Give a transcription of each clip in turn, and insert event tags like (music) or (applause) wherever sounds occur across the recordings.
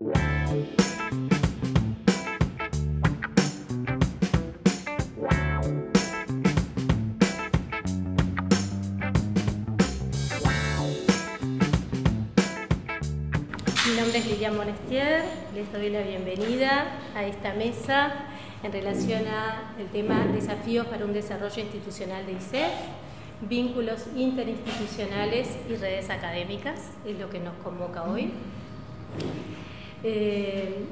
Mi nombre es Lilian Monestier, les doy la bienvenida a esta mesa en relación al tema Desafíos para un desarrollo institucional de ICEF, vínculos interinstitucionales y redes académicas, es lo que nos convoca hoy. Eh,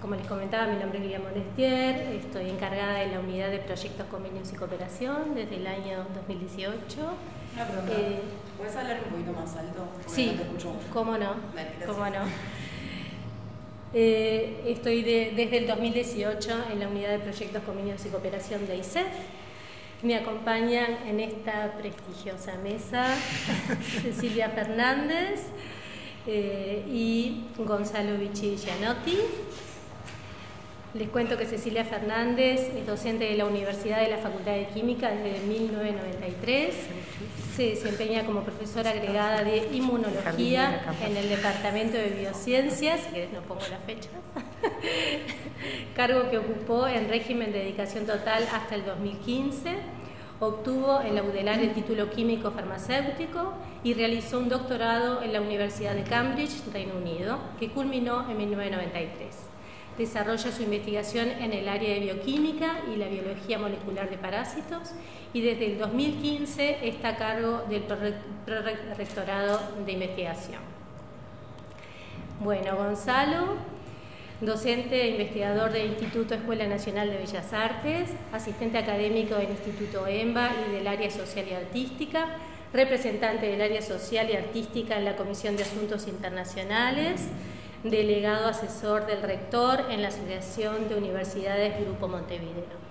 como les comentaba, mi nombre es Lilian Monestier, estoy encargada de la unidad de proyectos, convenios y cooperación desde el año 2018. Una pregunta, Eh, ¿puedes hablar un poquito más alto? Porque Sí, no te escucho mucho. cómo no, cómo no. Eh, estoy de- desde el 2018 en la unidad de proyectos, convenios y cooperación de ICEF. Me acompañan en esta prestigiosa mesa (laughs) Cecilia Fernández eh, y Gonzalo Vichy Gianotti. Les cuento que Cecilia Fernández es docente de la Universidad de la Facultad de Química desde 1993. Se desempeña como profesora agregada de inmunología en el Departamento de Biociencias, si querés no pongo la fecha, (laughs) cargo que ocupó en régimen de dedicación total hasta el 2015. Obtuvo en la UDELAR el título químico farmacéutico y realizó un doctorado en la Universidad de Cambridge, Reino Unido, que culminó en 1993. Desarrolla su investigación en el área de bioquímica y la biología molecular de parásitos y desde el 2015 está a cargo del prorrectorado de investigación. Bueno, Gonzalo, docente e investigador del Instituto Escuela Nacional de Bellas Artes, asistente académico del Instituto EMBA y del área social y artística, representante del área social y artística en la Comisión de Asuntos Internacionales, delegado asesor del rector en la Asociación de Universidades Grupo Montevideo.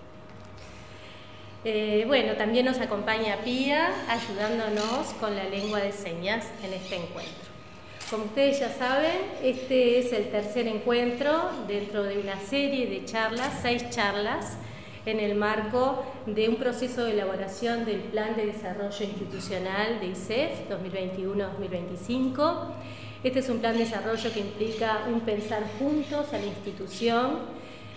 Eh, bueno, también nos acompaña Pía ayudándonos con la lengua de señas en este encuentro. Como ustedes ya saben, este es el tercer encuentro dentro de una serie de charlas, seis charlas, en el marco de un proceso de elaboración del Plan de Desarrollo Institucional de ICEF 2021-2025. Este es un plan de desarrollo que implica un pensar juntos a la institución,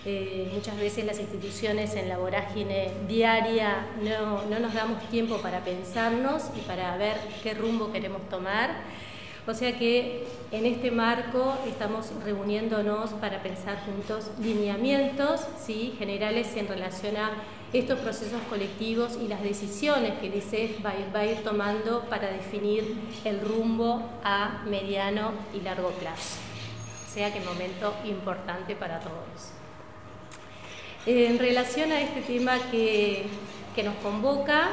eh, muchas veces las instituciones en la vorágine diaria no, no nos damos tiempo para pensarnos y para ver qué rumbo queremos tomar. O sea que en este marco estamos reuniéndonos para pensar juntos lineamientos ¿sí? generales en relación a estos procesos colectivos y las decisiones que el ICEF va a ir, tomando para definir el rumbo a mediano y largo plazo. O sea que momento importante para todos. En relación a este tema que, que nos convoca,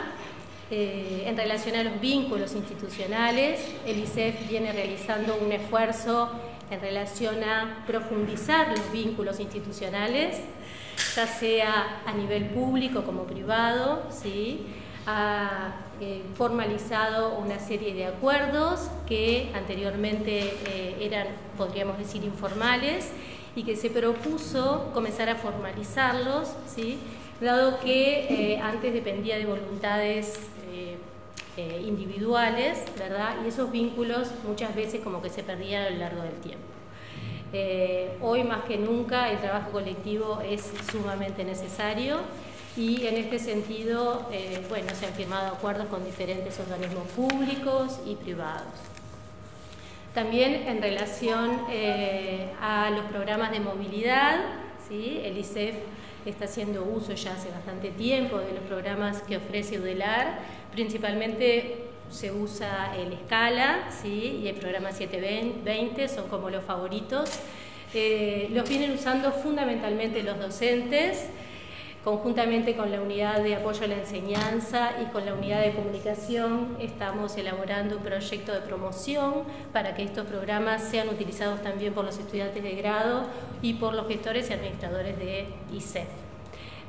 eh, en relación a los vínculos institucionales, el ICEF viene realizando un esfuerzo en relación a profundizar los vínculos institucionales, ya sea a nivel público como privado, ¿sí? ha eh, formalizado una serie de acuerdos que anteriormente eh, eran, podríamos decir, informales y que se propuso comenzar a formalizarlos, ¿sí? dado que eh, antes dependía de voluntades eh, individuales, ¿verdad? Y esos vínculos muchas veces como que se perdían a lo largo del tiempo. Eh, hoy más que nunca el trabajo colectivo es sumamente necesario y en este sentido, eh, bueno, se han firmado acuerdos con diferentes organismos públicos y privados. También en relación a los programas de movilidad, ¿sí? el ICEF está haciendo uso ya hace bastante tiempo de los programas que ofrece UDELAR, principalmente se usa el Escala ¿sí? y el programa 720, son como los favoritos. Eh, los vienen usando fundamentalmente los docentes, Conjuntamente con la unidad de apoyo a la enseñanza y con la unidad de comunicación estamos elaborando un proyecto de promoción para que estos programas sean utilizados también por los estudiantes de grado y por los gestores y administradores de ICEF.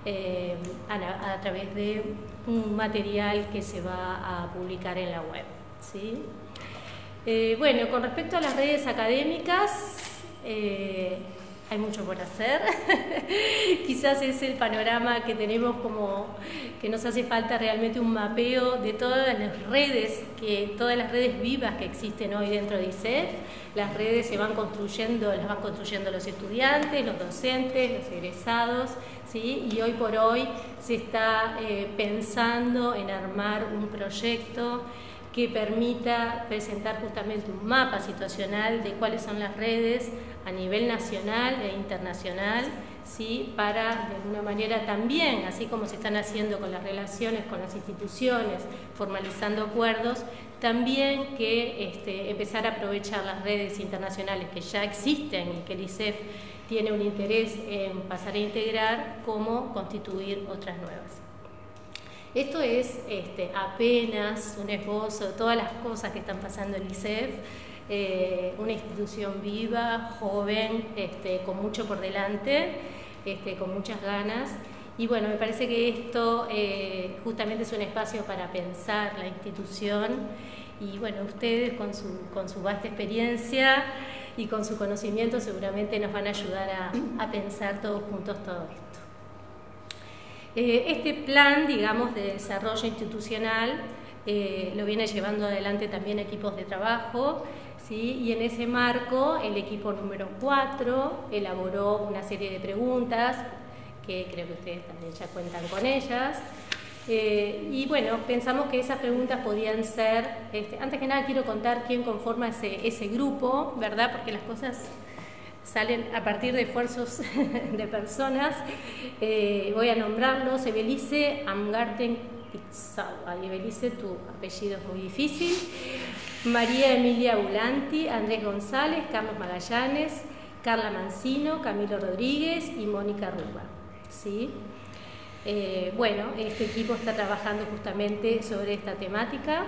Eh, a, través de un material que se va a publicar en la web. ¿sí? Eh, bueno, con respecto a las redes académicas, eh, hay mucho por hacer. (laughs) Quizás es el panorama que tenemos como que nos hace falta realmente un mapeo de todas las redes, que todas las redes vivas que existen hoy dentro de ICEF. Las redes se van construyendo, las van construyendo los estudiantes, los docentes, los egresados, ¿sí? y hoy por hoy se está eh, pensando en armar un proyecto que permita presentar justamente un mapa situacional de cuáles son las redes a nivel nacional e internacional, ¿sí? para de alguna manera también, así como se están haciendo con las relaciones con las instituciones, formalizando acuerdos, también que este, empezar a aprovechar las redes internacionales que ya existen y que el ICEF tiene un interés en pasar a integrar, como constituir otras nuevas. Esto es este, apenas un esbozo de todas las cosas que están pasando en ICEF, eh, una institución viva, joven, este, con mucho por delante, este, con muchas ganas. Y bueno, me parece que esto eh, justamente es un espacio para pensar la institución y bueno, ustedes con su, con su vasta experiencia y con su conocimiento seguramente nos van a ayudar a, a pensar todos juntos todo esto. Eh, este plan, digamos, de desarrollo institucional lo viene llevando adelante también equipos de trabajo, ¿sí? y en ese marco el equipo número 4 elaboró una serie de preguntas, que creo que ustedes también ya cuentan con ellas, eh, y bueno, pensamos que esas preguntas podían ser, este, antes que nada quiero contar quién conforma ese, ese grupo, ¿verdad? Porque las cosas salen a partir de esfuerzos (laughs) de personas. Eh, voy a nombrarlos, Ebelice Amgarten Pizzawa. Ebelice, tu apellido es muy difícil. María Emilia Bulanti, Andrés González, Carlos Magallanes, Carla Mancino, Camilo Rodríguez y Mónica Ruba. ¿Sí? Eh, bueno, este equipo está trabajando justamente sobre esta temática,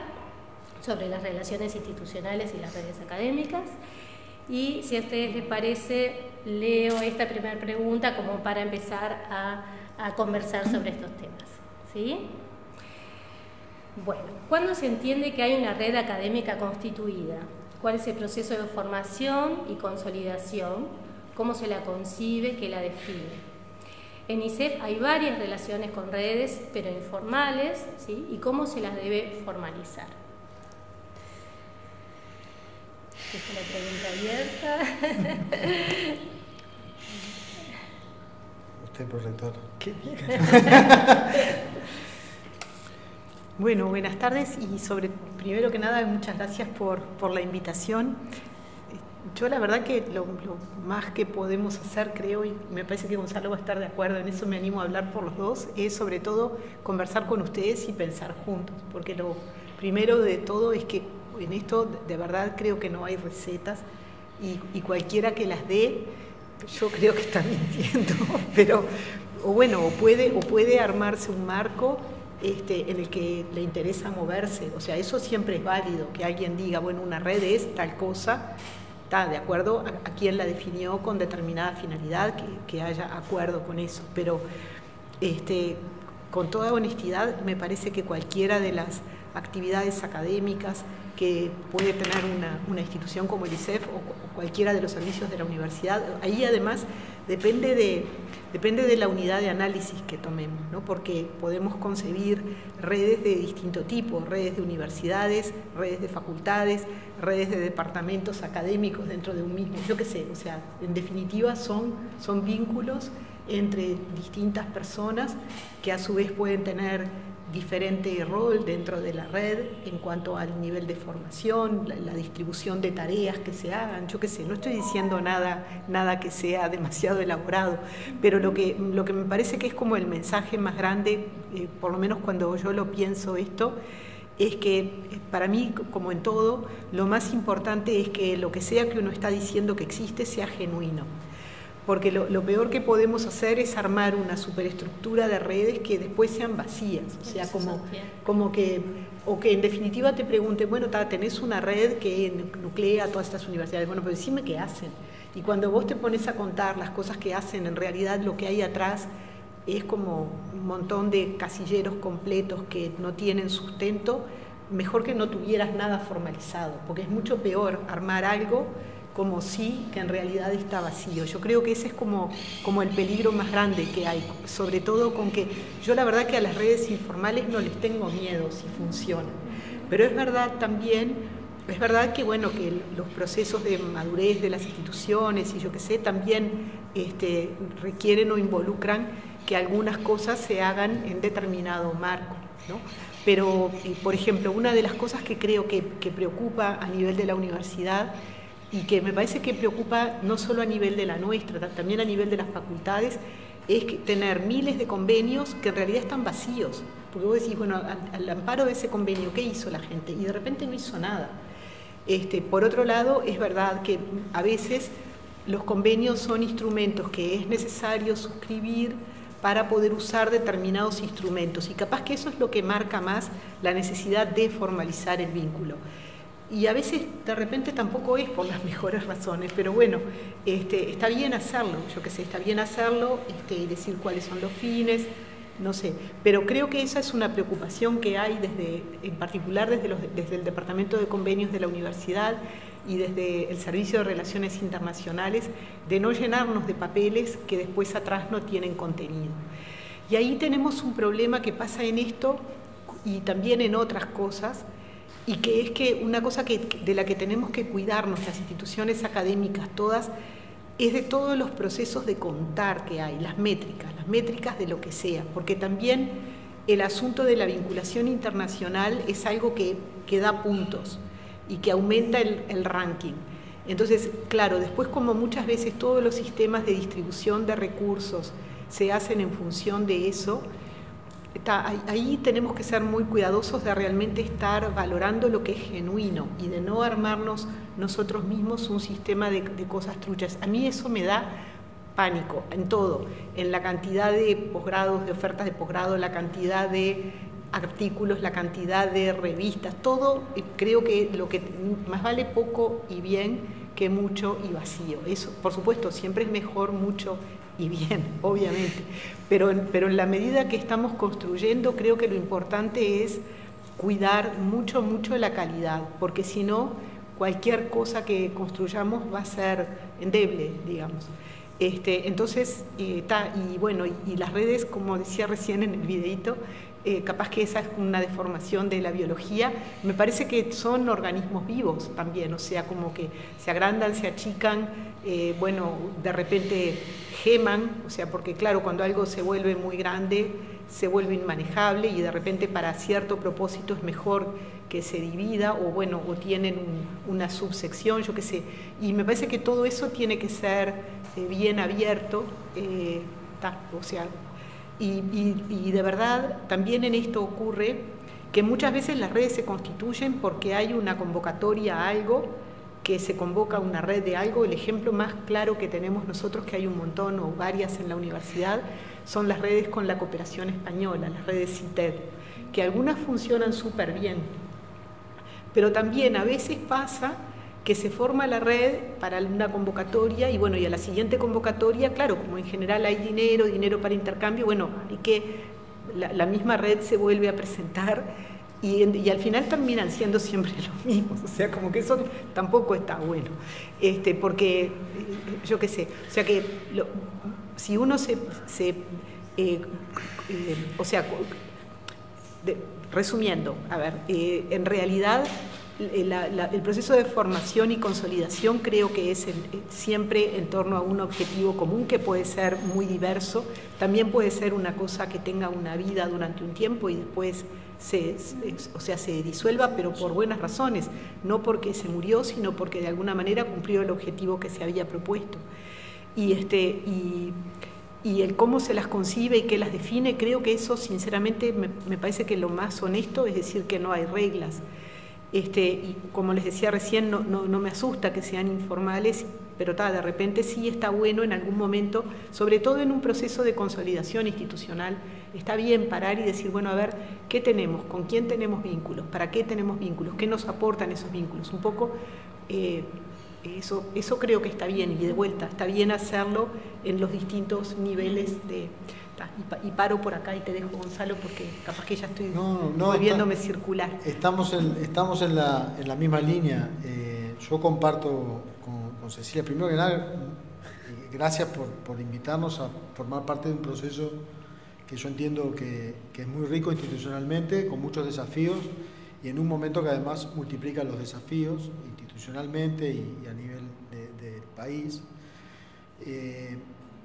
sobre las relaciones institucionales y las redes académicas. Y si a ustedes les parece, leo esta primera pregunta como para empezar a, conversar sobre estos temas. ¿Sí? Bueno, ¿cuándo se entiende que hay una red académica constituida? ¿Cuál es el proceso de formación y consolidación? ¿Cómo se la concibe? ¿Qué la define? En ICEF hay varias relaciones con redes, pero informales, ¿sí? ¿Y cómo se las debe formalizar? Esta es la pregunta abierta. (laughs) Usted, prorector. (laughs) (laughs) ¿Qué bueno, buenas tardes y sobre, primero que nada, muchas gracias por, por la invitación. Yo la verdad que lo, más que podemos hacer, creo, y me parece que Gonzalo va a estar de acuerdo, en eso me animo a hablar por los dos, es sobre todo conversar con ustedes y pensar juntos, porque lo primero de todo es que en esto de verdad creo que no hay recetas y, cualquiera que las dé, yo creo que está mintiendo, (laughs) pero o bueno, o puede, o puede armarse un marco este, en el que le interesa moverse, o sea, eso siempre es válido, que alguien diga, bueno, una red es tal cosa, está de acuerdo a, quien la definió con determinada finalidad, que, haya acuerdo con eso, pero este, con toda honestidad me parece que cualquiera de las actividades académicas que puede tener una, institución como el ICEF o, cualquiera de los servicios de la universidad. Ahí además depende de, depende de la unidad de análisis que tomemos, ¿no? porque podemos concebir redes de distinto tipo, redes de universidades, redes de facultades, redes de departamentos académicos dentro de un mismo, yo qué sé, o sea, en definitiva son, son vínculos entre distintas personas que a su vez pueden tener diferente rol dentro de la red en cuanto al nivel de formación, la, distribución de tareas que se hagan, yo qué sé, no estoy diciendo nada, nada que sea (laughs) demasiado elaborado, pero lo que, lo que me parece que es como el mensaje más grande, eh, por lo menos cuando yo lo pienso esto, es que eh, para mí, como en todo, lo más importante es que lo que sea que uno está diciendo que existe sea genuino porque lo, peor que podemos hacer es armar una superestructura de redes que después sean vacías, o sea, como, como que, o que en definitiva te pregunte, bueno, tenés una red que nuclea todas estas universidades, bueno, pero decime qué hacen. Y cuando vos te pones a contar las cosas que hacen, en realidad lo que hay atrás es como un montón de casilleros completos que no tienen sustento, mejor que no tuvieras nada formalizado, porque es mucho peor armar algo como si que en realidad está vacío. Yo creo que ese es como, como el peligro más grande que hay, sobre todo con que yo la verdad que a las redes informales no les tengo miedo si funcionan, pero es verdad también, es verdad que bueno, que los procesos de madurez de las instituciones y yo qué sé, también este, requieren o involucran que algunas cosas se hagan en determinado marco. ¿no? Pero, eh, por ejemplo, una de las cosas que creo que, que preocupa a nivel de la universidad y que me parece que preocupa no solo a nivel de la nuestra, también a nivel de las facultades, es tener miles de convenios que en realidad están vacíos. Porque vos decís, bueno, al, amparo de ese convenio, ¿qué hizo la gente? Y de repente no hizo nada. Este, por otro lado, es verdad que a veces los convenios son instrumentos que es necesario suscribir para poder usar determinados instrumentos y capaz que eso es lo que marca más la necesidad de formalizar el vínculo y a veces de repente tampoco es por las (laughs) mejores razones, pero bueno, este, está bien hacerlo, yo qué sé, está bien hacerlo este, y decir cuáles son los fines, no sé, pero creo que esa es una preocupación que hay en particular desde el Departamento de Convenios de la Universidad y desde el Servicio de Relaciones Internacionales, de no llenarnos de papeles que después atrás no tienen contenido. Y ahí tenemos un problema que pasa en esto y también en otras cosas, y que es que una cosa que, de la que tenemos que cuidarnos, las instituciones académicas todas, es de todos los procesos de contar que hay, las métricas, las métricas de lo que sea, porque también el asunto de la vinculación internacional es algo que, que da puntos y que aumenta el, el ranking. Entonces, claro, después como muchas veces todos los sistemas de distribución de recursos se hacen en función de eso, ahí tenemos que ser muy cuidadosos de realmente estar valorando lo que es genuino y de no armarnos nosotros mismos un sistema de, cosas truchas. A mí eso me da pánico en todo, en la cantidad de posgrados, de ofertas de posgrado, la cantidad de artículos, la cantidad de revistas, todo creo que lo que más vale poco y bien que mucho y vacío. Eso, por supuesto, siempre es mejor mucho y bien, (laughs) obviamente. Pero en, pero en la medida que estamos construyendo, creo que lo importante es cuidar mucho, mucho la calidad, porque si no, cualquier cosa que construyamos va a ser endeble, digamos. Este, entonces, eh, y bueno, y, las redes, como decía recién en el videito, eh, capaz que esa es una deformación de la biología, me parece que son organismos vivos también, o sea, como que se agrandan, se achican, eh, bueno, de repente geman, o sea, porque claro, cuando algo se vuelve muy grande, se vuelve inmanejable y de repente para cierto propósito es mejor que se divida o bueno, o tienen una subsección, yo qué sé. Y me parece que todo eso tiene que ser eh, bien abierto, o sea, y, de verdad, también en esto ocurre que muchas veces las redes se constituyen porque hay una convocatoria a algo, que se convoca una red de algo. El ejemplo más claro que tenemos nosotros, que hay un montón o varias en la universidad, son las redes con la cooperación española, las redes CITED, que algunas funcionan súper bien. Pero también a veces pasa que se forma la red para una convocatoria y bueno, y a la siguiente convocatoria, claro, como en general hay dinero, dinero para intercambio, bueno, y que la, misma red se vuelve a presentar y, al final terminan siendo siempre (laughs) los mismos, o sea, como que eso tampoco está bueno, este, porque yo qué sé, o sea que si uno se, eh, eh, o sea, resumiendo, a ver, eh, en realidad el proceso de formación y consolidación creo que es siempre en torno a un objetivo común que puede ser muy diverso, también puede ser una cosa que tenga una vida durante un tiempo y después se, o sea, se disuelva, pero por buenas razones, no porque se murió, sino porque de alguna manera cumplió el objetivo que se había propuesto. Y, este, y, el cómo se las concibe y qué las define, creo que eso sinceramente me, me parece que lo más honesto es decir que no hay reglas. Este, y como les decía recién, no, no, me asusta que sean informales, pero de repente sí está bueno en algún momento, sobre todo en un proceso de consolidación institucional, está bien parar y decir, bueno, a ver, ¿qué tenemos? ¿Con quién tenemos vínculos? ¿Para qué tenemos vínculos? ¿Qué nos aportan esos vínculos? Un poco, eh, eso, eso creo que está bien, y de vuelta, está bien hacerlo en los distintos niveles de y, paro por acá y te dejo, Gonzalo, porque capaz que ya estoy volviéndome circular. Estamos en, estamos en, la, en la misma línea. Eh, yo comparto con, con Cecilia. Primero que nada, gracias por, por, invitarnos a formar parte de un proceso que yo entiendo que, que, es muy rico institucionalmente, con muchos desafíos y en un momento que además multiplica los desafíos institucionalmente y, y a nivel del de país. Eh,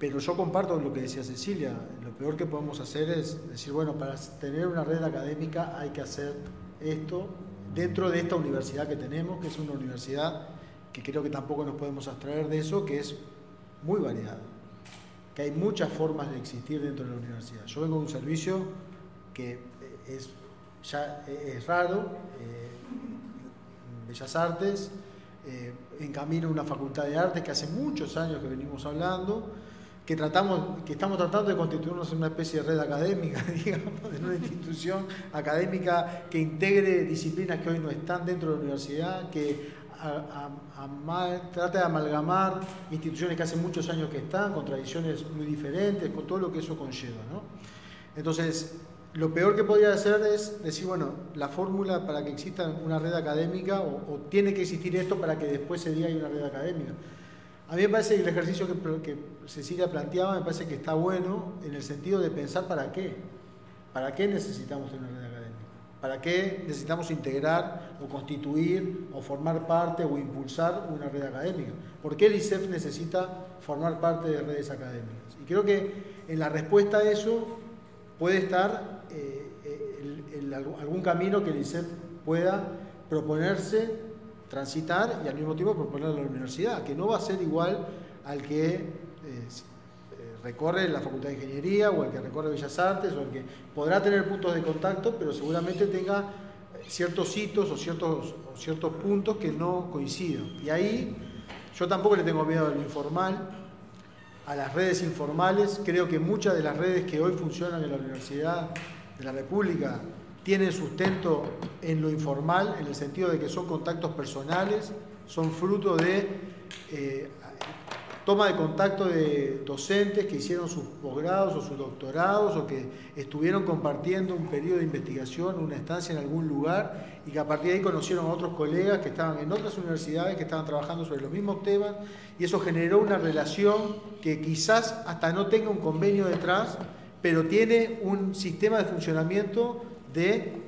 pero yo comparto lo que decía Cecilia, lo peor que podemos hacer es decir, bueno, para tener una red académica hay que hacer esto dentro de esta universidad que tenemos, que es una universidad que creo que tampoco nos podemos abstraer de eso, que es muy variada, que hay muchas formas de existir dentro de la universidad. Yo vengo de un servicio que es, ya es raro, eh, Bellas Artes, eh, en camino a una facultad de artes que hace muchos años que venimos hablando, que, tratamos, que estamos tratando de constituirnos en una especie de red académica, (laughs) digamos, en una institución académica que integre disciplinas que hoy no están dentro de la universidad, que a, a, trata de amalgamar instituciones que hace muchos años que están, con tradiciones muy diferentes, con todo lo que eso conlleva. ¿no? Entonces, lo peor que podría hacer es decir, bueno, la fórmula para que exista una red académica, o, o, tiene que existir esto para que después se diga hay una red académica. A mí me parece que el ejercicio que, Cecilia planteaba me parece que está bueno en el sentido de pensar para qué. ¿Para qué necesitamos tener una red académica? ¿Para qué necesitamos integrar o constituir o formar parte o impulsar una red académica? ¿Por qué el ISEF necesita formar parte de redes académicas? Y creo que en la respuesta a eso puede estar eh, el, algún camino que el ISEF pueda proponerse, transitar y al mismo tiempo proponer a la universidad, que no va a ser igual al que eh, recorre la Facultad de Ingeniería o el que recorre Bellas Artes o el que podrá tener puntos de contacto, pero seguramente tenga ciertos hitos o ciertos, o ciertos puntos que no coincidan. Y ahí yo tampoco le tengo miedo a lo informal, a las redes informales. Creo que muchas de las redes que hoy funcionan en la Universidad de la República tienen sustento en lo informal, en el sentido de que son contactos personales, son fruto de eh, toma de contacto de docentes que hicieron sus posgrados o sus doctorados o que estuvieron compartiendo un periodo de investigación, una estancia en algún lugar y que a partir de ahí conocieron a otros colegas que estaban en otras universidades que estaban trabajando sobre los mismos temas y eso generó una relación que quizás hasta no tenga un convenio detrás, pero tiene un sistema de funcionamiento de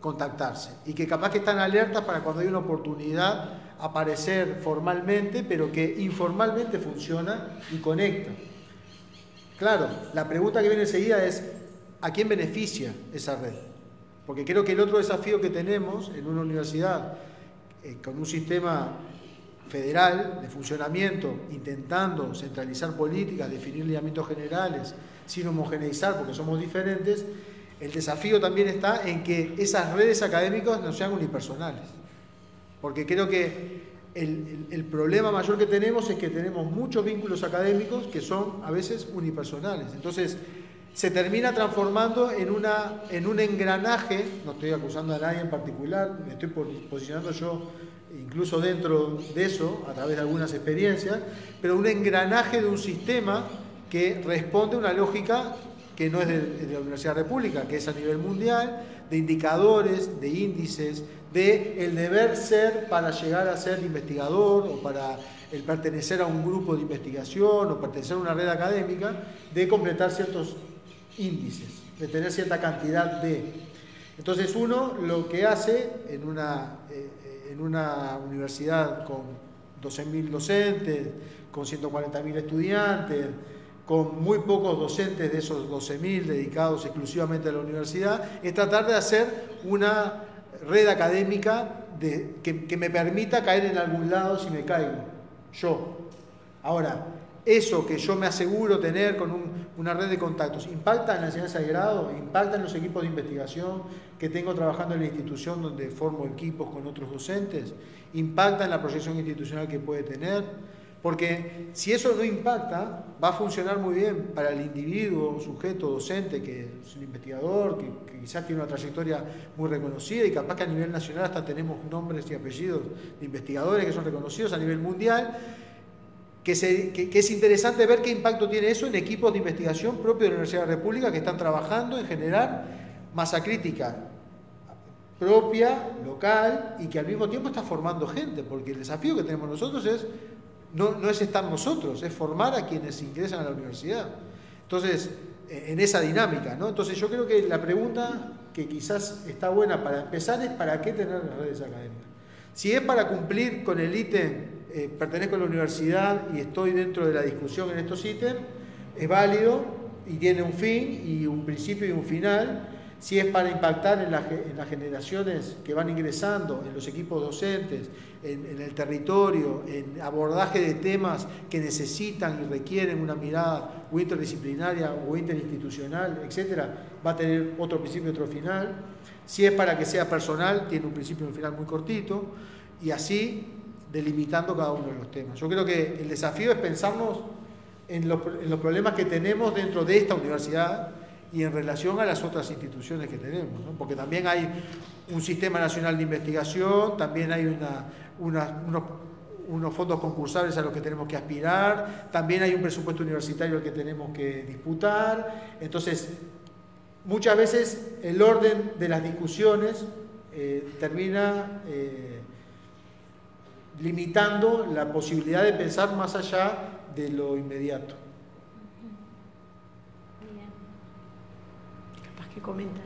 contactarse y que capaz que están alertas para cuando hay una oportunidad aparecer formalmente, pero que informalmente funciona y conecta. Claro, la pregunta que viene enseguida es, ¿a quién beneficia esa red? Porque creo que el otro desafío que tenemos en una universidad eh, con un sistema federal de funcionamiento, intentando centralizar políticas, definir lineamientos generales, sin homogeneizar porque somos diferentes, el desafío también está en que esas redes académicas no sean unipersonales. Porque creo que el, problema mayor que tenemos es que tenemos muchos vínculos académicos que son a veces unipersonales. Entonces, se termina transformando en, una, en un engranaje, no estoy acusando a nadie en particular, me estoy posicionando yo incluso dentro de eso, a través de algunas experiencias, pero un engranaje de un sistema que responde a una lógica que no es de, de la Universidad República, que es a nivel mundial, de indicadores, de índices, de el deber ser para llegar a ser investigador o para el pertenecer a un grupo de investigación o pertenecer a una red académica, de completar ciertos índices, de tener cierta cantidad de. Entonces uno lo que hace en una, eh, en una universidad con 12.000 docentes, con 140.000 estudiantes, con muy pocos docentes de esos 12.000 dedicados exclusivamente a la universidad, es tratar de hacer una red académica de, que, me permita caer en algún lado si me caigo, yo. Ahora, eso que yo me aseguro tener con un, una red de contactos, ¿impacta en la enseñanza de grado? ¿Impacta en los equipos de investigación que tengo trabajando en la institución donde formo equipos con otros docentes? ¿Impacta en la proyección institucional que puede tener? Porque si eso no impacta, va a funcionar muy bien para el individuo, sujeto, docente, que es un investigador, que, que, quizás tiene una trayectoria muy reconocida y capaz que a nivel nacional hasta tenemos nombres y apellidos de investigadores que son reconocidos a nivel mundial, que, es interesante ver qué impacto tiene eso en equipos de investigación propios de la Universidad de la República que están trabajando en generar masa crítica propia, local, y que al mismo tiempo está formando gente, porque el desafío que tenemos nosotros es no, es estar nosotros, es formar a quienes ingresan a la universidad. Entonces, eh, en esa dinámica, ¿no? Entonces yo creo que la pregunta que quizás está buena para empezar es ¿para qué tener las redes académicas? Si es para cumplir con el ítem, eh, pertenezco a la universidad y estoy dentro de la discusión en estos ítems, es válido y tiene un fin y un principio y un final, si es para impactar en, las generaciones que van ingresando, en los equipos docentes, en, el territorio, en abordaje de temas que necesitan y requieren una mirada o interdisciplinaria o interinstitucional, etcétera, va a tener otro principio y otro final. Si es para que sea personal, tiene un principio y un final muy cortito, y así delimitando cada uno de los temas. Yo creo que el desafío es pensarnos en en los problemas que tenemos dentro de esta universidad y en relación a las otras instituciones que tenemos, porque también hay un sistema nacional de investigación, también hay unos, fondos concursables a los que tenemos que aspirar, también hay un presupuesto universitario al que tenemos que disputar, entonces muchas veces el orden de las discusiones eh, termina eh, limitando la posibilidad de pensar más allá de lo inmediato. Que comentan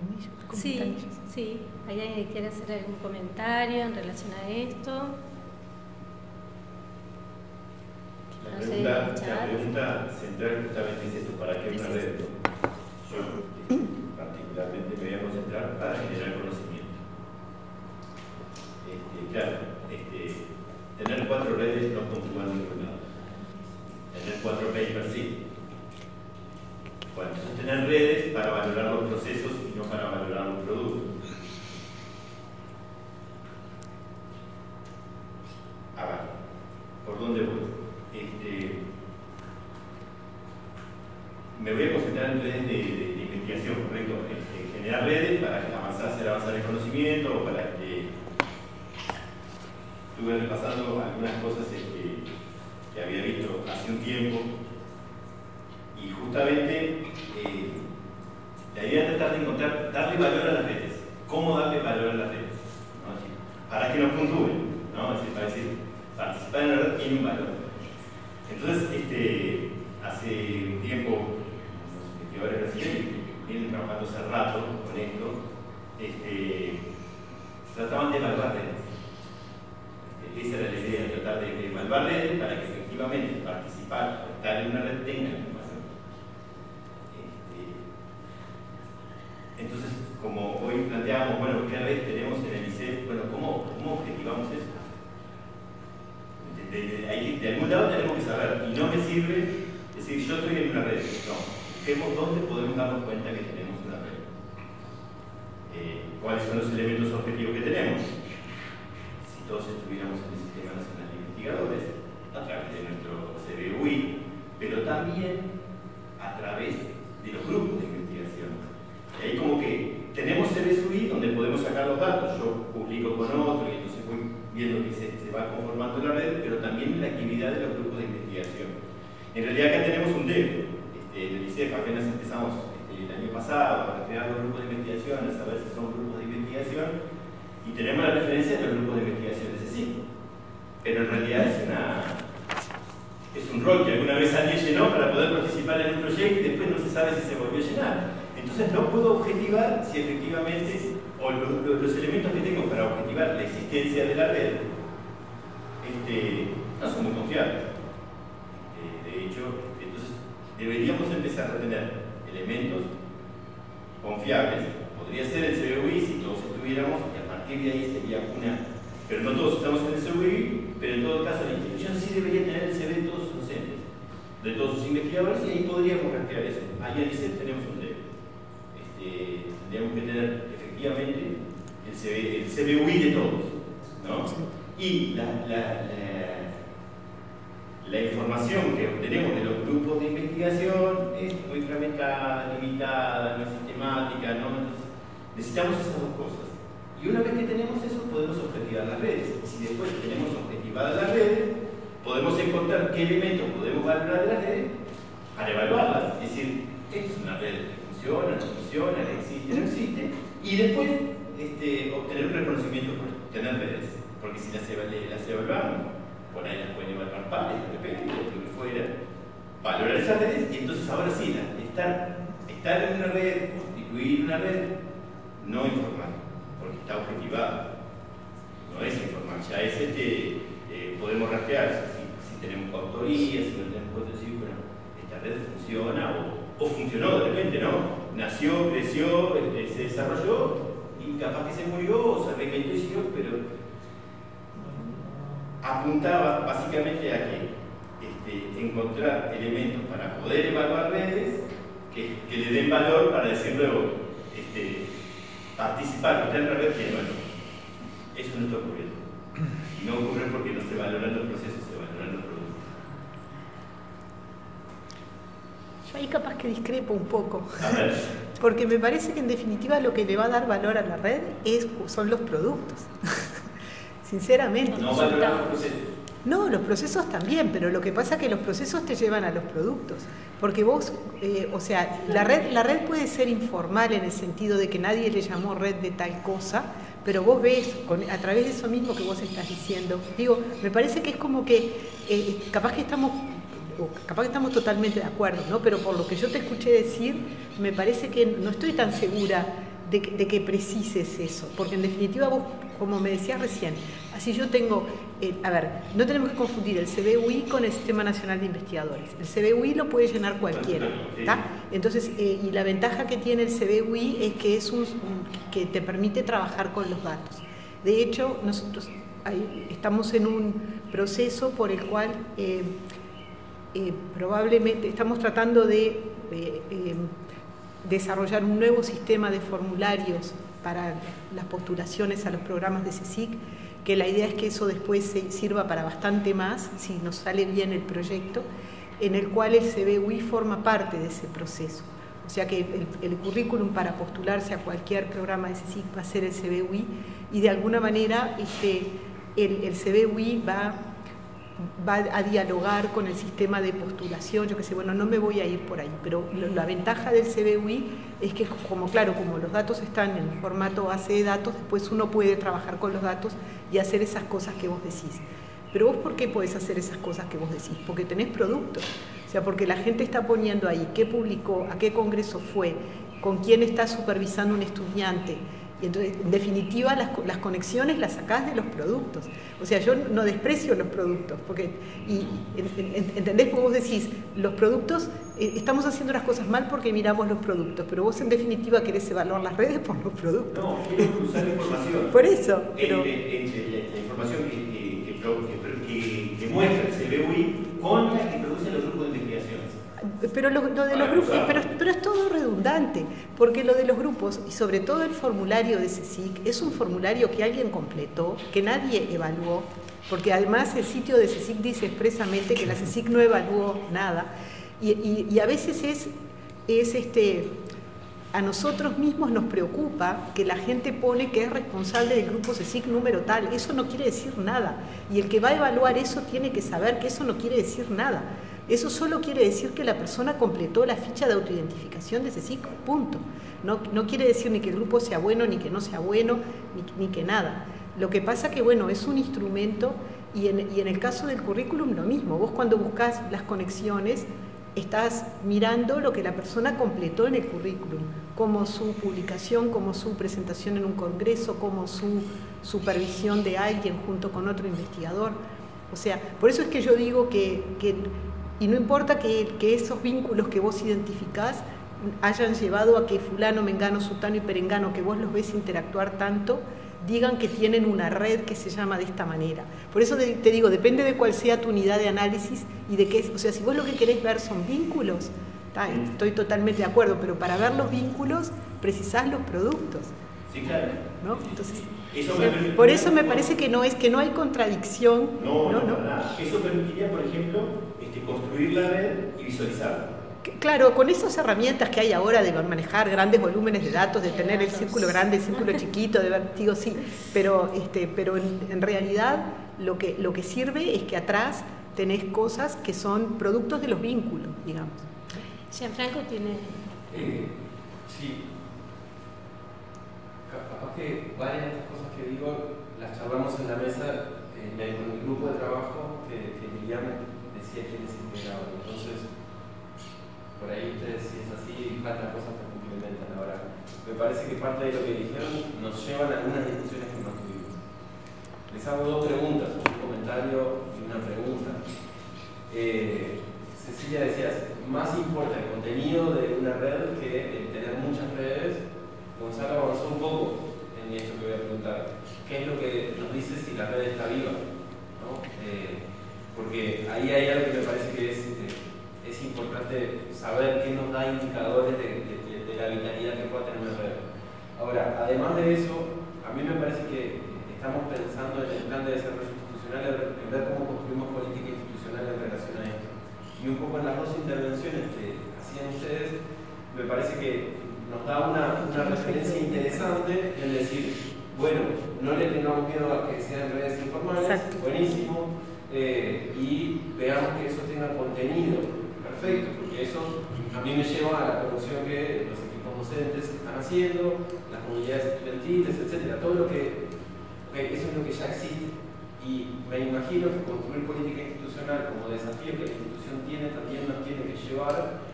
Sí, sí. ¿Hay alguien que quiere hacer algún comentario en relación a esto? La, pregunta, la pregunta central justamente es esto, ¿para qué una red? Yo particularmente me voy a concentrar para generar conocimiento. Este, claro, este, tener cuatro redes no en ningún lado. Tener cuatro papers sí, bueno, entonces tener redes para valorar los procesos y no para valorar los productos. A ver, ¿por dónde voy? Este, me voy a concentrar en redes de, investigación, ¿correcto? Este, generar redes para avanzar, hacer avanzar el conocimiento o para que estuve repasando algunas cosas este, que había visto hace un tiempo y justamente eh, la idea es tratar de encontrar, darle valor a las redes. ¿Cómo darle valor a las redes? para que nos puntúen, ¿no? para decir, participar en la red tiene un valor. Entonces, este, hace un tiempo, los investigadores brasileños vienen trabajando hace rato con esto, este, trataban de evaluar redes. Este, esa era la idea, tratar de, evaluar redes para que efectivamente participar, estar en una red tenga Entonces, como hoy planteábamos, bueno, ¿qué red tenemos en el ICEF? Bueno, ¿cómo, cómo objetivamos eso? De, algún lado tenemos que saber, y no me sirve decir yo estoy en una red. No, busquemos dónde podemos darnos cuenta que tenemos una red. Eh, ¿Cuáles son los elementos objetivos que tenemos? Si todos estuviéramos en el Sistema Nacional de Investigadores, a través de nuestro CBUI, pero también a través de los grupos de y ahí como que tenemos CBSUI donde podemos sacar los datos, yo publico con otro y entonces voy viendo que se, va conformando la red, pero también la actividad de los grupos de investigación. En realidad acá tenemos un demo, este, en el ICEF apenas empezamos este, el año pasado a crear los grupos de investigación, a saber si son grupos de investigación, y tenemos la referencia de los grupos de investigación de ese ciclo. Pero en realidad es una, es un rol que alguna vez alguien llenó para poder participar en un proyecto y después no se sabe si se volvió a llenar. Entonces no puedo objetivar si efectivamente, o los elementos que tengo para objetivar la existencia de la red, este, no son muy confiables. Eh, de hecho, entonces deberíamos empezar a tener elementos confiables. Podría ser el CBUI si todos estuviéramos, y a partir de ahí sería una. Pero no todos estamos en el CBUI, pero en todo caso la institución sí debería tener el CV de todos sus docentes, de todos sus investigadores, y ahí podríamos rastrear eso. Ahí dice tenemos un eh, tendríamos que tener efectivamente el, CBUI de todos. ¿no? Y la, la, información que obtenemos de los grupos de investigación es muy fragmentada, limitada, no es sistemática, ¿no? Entonces, necesitamos esas dos cosas. Y una vez que tenemos eso, podemos objetivar las redes. Y si después tenemos objetivadas las redes, podemos encontrar qué elementos podemos valorar de las redes para evaluarlas. Es decir, es una red funciona, no funciona, existe, no existe, y después este, obtener un reconocimiento por tener redes, porque si las, evaluamos por ahí las pueden evaluar pares, de repente, o lo que fuera. Valorar esas redes y entonces ahora sí, estar, estar en una red, constituir una red, no informal, porque está objetivada. No es informal, ya es este, eh, podemos rastrear si, si tenemos autoría, si no tenemos coautoría, decir, bueno, esta red funciona o, funcionó de repente, ¿no? Nació, creció, este, se desarrolló y capaz que se murió o se reinventó pero apuntaba básicamente a que este, encontrar elementos para poder evaluar redes que, le den valor para decir luego, este, participar, estar en la red, que bueno, eso no está ocurriendo. Y no ocurre porque no se valoran los procesos, se valoran los productos. Yo ahí capaz que discrepo un poco. A ver, (laughs) Porque me parece que en definitiva lo que le va a dar valor a la red es, son los productos. (laughs) Sinceramente. no procesos. No, los procesos también, pero lo que pasa es que los procesos te llevan a los productos. Porque vos, eh, o sea, la red, la red puede ser informal en el sentido de que nadie le llamó red de tal cosa, pero vos ves a través de eso mismo que vos estás diciendo. Digo, me parece que es como que eh, capaz que estamos capaz que estamos totalmente de acuerdo, ¿no? Pero por lo que yo te escuché decir, me parece que no estoy tan segura de, que- de precises eso, porque en definitiva vos, como me decías recién, así yo tengo, eh, a ver, no tenemos que confundir el CBUI con el Sistema Nacional de Investigadores. El CBUI lo puede llenar cualquiera, ¿está? Entonces, eh, y la ventaja que tiene el CBUI es que es un, que te permite trabajar con los datos. De hecho, nosotros estamos en un proceso por el cual eh, eh, probablemente estamos tratando de eh, eh, desarrollar un nuevo sistema de formularios para las postulaciones a los programas de CSIC, que la idea es que eso después se sirva para bastante más, si nos sale bien el proyecto, en el cual el CBUI forma parte de ese proceso. O sea que el, el currículum para postularse a cualquier programa de CSIC va a ser el CBUI y de alguna manera este, el, el CBUI va va a dialogar con el sistema de postulación, yo que sé, bueno, no me voy a ir por ahí, pero la ventaja del CBUI es que como claro, como los datos están en formato base de datos, después uno puede trabajar con los datos y hacer esas cosas que vos decís. Pero vos por qué podés hacer esas cosas que vos decís? Porque tenés productos. O sea, porque la gente está poniendo ahí qué publicó, a qué congreso fue, con quién está supervisando un estudiante. Y entonces, en definitiva, las, las conexiones las sacás de los productos. O sea, yo no desprecio los productos, porque, y, en- en- ¿entendés? Porque vos decís, los productos, eh, estamos haciendo las cosas mal porque miramos los productos, pero vos en definitiva querés evaluar las redes por los productos. No, quiero cruzar la información. Por eso, pero... Entre, entre la, información que, que, que, pro- que- que- que muestra el CBUI con la que producen los grupos de investigaciones. Pero lo, de los grupos, usarlo. pero, es todo redundante, porque lo de los grupos, y sobre todo el formulario de CSIC, es un formulario que alguien completó, que nadie evaluó, porque además el sitio de CSIC dice expresamente que la CSIC no evaluó nada, y, y- a veces es, es este, a nosotros mismos nos preocupa que la gente pone que es responsable del grupo CSIC número tal, eso no quiere decir nada, y el que va a evaluar eso tiene que saber que eso no quiere decir nada. Eso solo quiere decir que la persona completó la ficha de autoidentificación de CSIC, punto. No, no quiere decir ni que el grupo sea bueno, ni que no sea bueno, ni, ni que nada. Lo que pasa que, bueno, es un instrumento y en, y en el caso del currículum lo mismo. Vos cuando buscas las conexiones estás mirando lo que la persona completó en el currículum, como su publicación, como su presentación en un congreso, como su supervisión de alguien junto con otro investigador. O sea, por eso es que yo digo que, que- y no importa que, que esos vínculos que vos identificás hayan llevado a que fulano, mengano, sutano y perengano, que vos los ves interactuar tanto, digan que tienen una red que se llama de esta manera. Por eso te, digo, depende de cuál sea tu unidad de análisis y de qué es. O sea, si vos lo que querés ver son vínculos, estoy totalmente de acuerdo, pero para ver los vínculos precisás los productos. Sí, claro. ¿no? Entonces, Eso permitiría- por eso me parece que no es que no hay contradicción. No, no, no. Eso permitiría, por ejemplo, este, construir la red y visualizarla. Que- Claro, con esas herramientas que hay ahora de manejar grandes volúmenes de datos, de tener el círculo grande, el círculo (laughs) chiquito, de ver, digo sí, pero, este, pero en, en realidad lo que, lo que sirve es que atrás tenés cosas que son productos de los vínculos, digamos. Gianfranco tiene. Eh, sí. Capaz que varias de estas cosas que digo las charlamos en la mesa, en el, grupo de trabajo Miriam decía quién es integrado. Entonces, por ahí ustedes, si es así, faltan cosas que complementan. Ahora, me parece que parte de lo que dijeron nos llevan a algunas discusiones que nos tuvimos. Les hago dos preguntas, un comentario y una pregunta. Eh, Cecilia decías, más importa el contenido de una red que el tener muchas redes. Gonzalo avanzó un poco en esto que voy a preguntar. ¿Qué es lo que nos dice si la red está viva? ¿no? Eh, porque ahí hay algo que me parece que es, eh, es importante saber qué nos da indicadores de, de, de, la vitalidad que pueda tener una red. Ahora, además de eso, a mí me parece que estamos pensando en el plan de desarrollo institucional en ver cómo construimos política institucional en relación a esto. Y un poco en las dos intervenciones que hacían ustedes, me parece que nos da una, una referencia interesante en decir, bueno, no le tengamos miedo a que sean redes informales, Exacto. buenísimo, eh, y veamos que eso tenga contenido, perfecto, porque eso a mí me lleva a la promoción que los equipos docentes están haciendo, las comunidades estudiantiles, etcétera, todo lo que, okay, eso es lo que ya existe. Y me imagino que construir política institucional como desafío que la institución tiene también nos tiene que llevar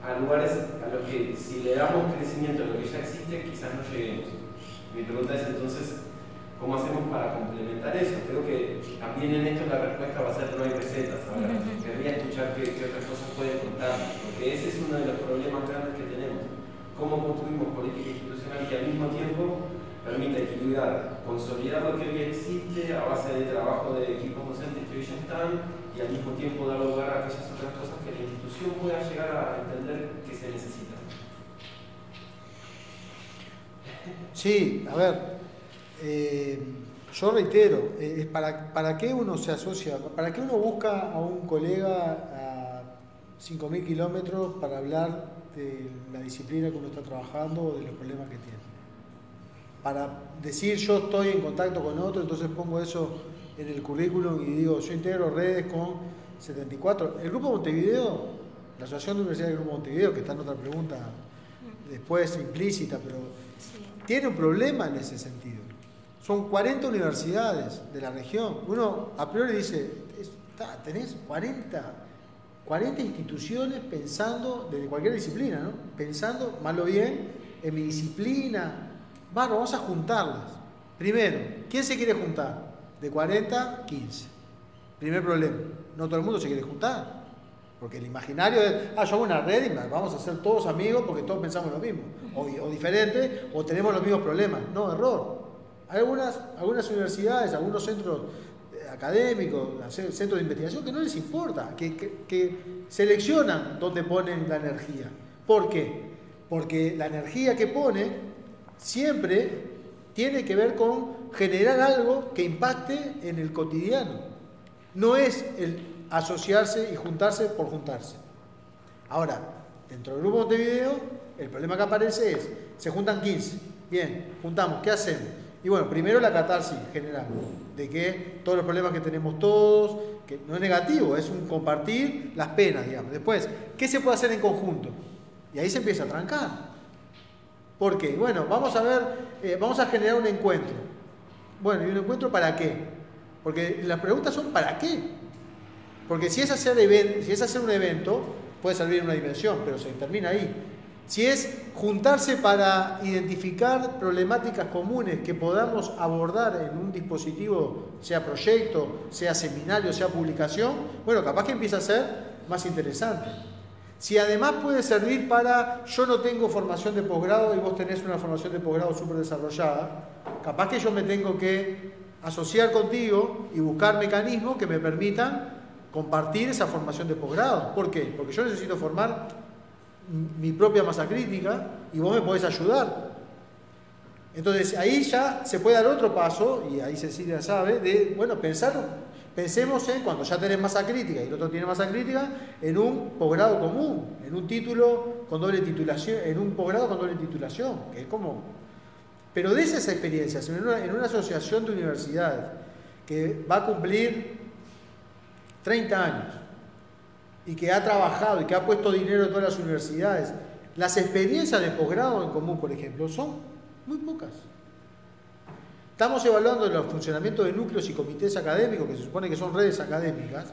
a lugares a los que si le damos crecimiento a lo que ya existe, quizás no lleguemos. Mi pregunta es entonces, ¿cómo hacemos para complementar eso? Creo que también en esto la respuesta va a ser no hay recetas. Ahora, querría escuchar qué, qué otras cosas pueden contar, porque ese es uno de los problemas grandes que tenemos. ¿Cómo construimos política institucional que al mismo tiempo permite equilibrar, consolidar lo que hoy existe a base de trabajo de equipos docentes que hoy ya están y al mismo tiempo dar lugar a aquellas otras cosas que la institución pueda llegar a entender que se necesitan. Sí, a ver, eh, yo reitero, eh, para, ¿para qué uno se asocia? ¿Para qué uno busca a un colega a 5.000 kilómetros para hablar de la disciplina que uno está trabajando o de los problemas que tiene? para decir yo estoy en contacto con otro, entonces pongo eso en el currículum y digo yo integro redes con 74. El Grupo Montevideo, la Asociación de Universidades del Grupo Montevideo, que está en otra pregunta después implícita, pero tiene un problema en ese sentido. Son 40 universidades de la región. Uno a priori dice, tenés 40, 40 instituciones pensando, desde cualquier disciplina, ¿no? pensando, malo bien, en mi disciplina, vamos a juntarlas. Primero, ¿quién se quiere juntar? De 40, 15. Primer problema. No todo el mundo se quiere juntar. Porque el imaginario es, ah, yo hago una red y vamos a ser todos amigos porque todos pensamos lo mismo. O, o diferente, o tenemos los mismos problemas. No, error. Algunas, algunas universidades, algunos centros eh, académicos, centros de investigación que no les importa, que, seleccionan dónde ponen la energía. ¿Por qué? Porque la energía que ponen siempre tiene que ver con generar algo que impacte en el cotidiano. No es el asociarse y juntarse por juntarse. Ahora, dentro del grupo de Montevideo, el problema que aparece es, se juntan 15. Bien, juntamos, ¿qué hacemos? Y bueno, primero la catarsis general, de que todos los problemas que tenemos todos, que no es negativo, es un compartir las penas, digamos. Después, ¿qué se puede hacer en conjunto? Y ahí se empieza a trancar. ¿Por qué? Bueno, vamos a ver, eh, vamos a generar un encuentro. Bueno, ¿y un encuentro para qué? Porque las preguntas son ¿para qué? Porque si es hacer, un evento, puede servir en una dimensión, pero se termina ahí. Si es juntarse para identificar problemáticas comunes que podamos abordar en un dispositivo, sea proyecto, sea seminario, sea publicación, bueno, capaz que empieza a ser más interesante. Si además puede servir para, yo no tengo formación de posgrado y vos tenés una formación de posgrado súper desarrollada, capaz que yo me tengo que asociar contigo y buscar mecanismos que me permitan compartir esa formación de posgrado. ¿Por qué? Porque yo necesito formar mi propia masa crítica y vos me podés ayudar. Entonces ahí ya se puede dar otro paso, y ahí Cecilia sabe, de, bueno, pensar Pensemos en, cuando ya tenés masa crítica y el otro tiene masa crítica, en un posgrado común, en un título con doble titulación, en un posgrado con doble titulación, que es como... Pero de esas experiencias, en una, en una asociación de universidades que va a cumplir 30 años y que ha trabajado y que ha puesto dinero en todas las universidades, las experiencias de posgrado en común, por ejemplo, son muy pocas. Estamos evaluando el funcionamiento de núcleos y comités académicos, que se supone que son redes académicas,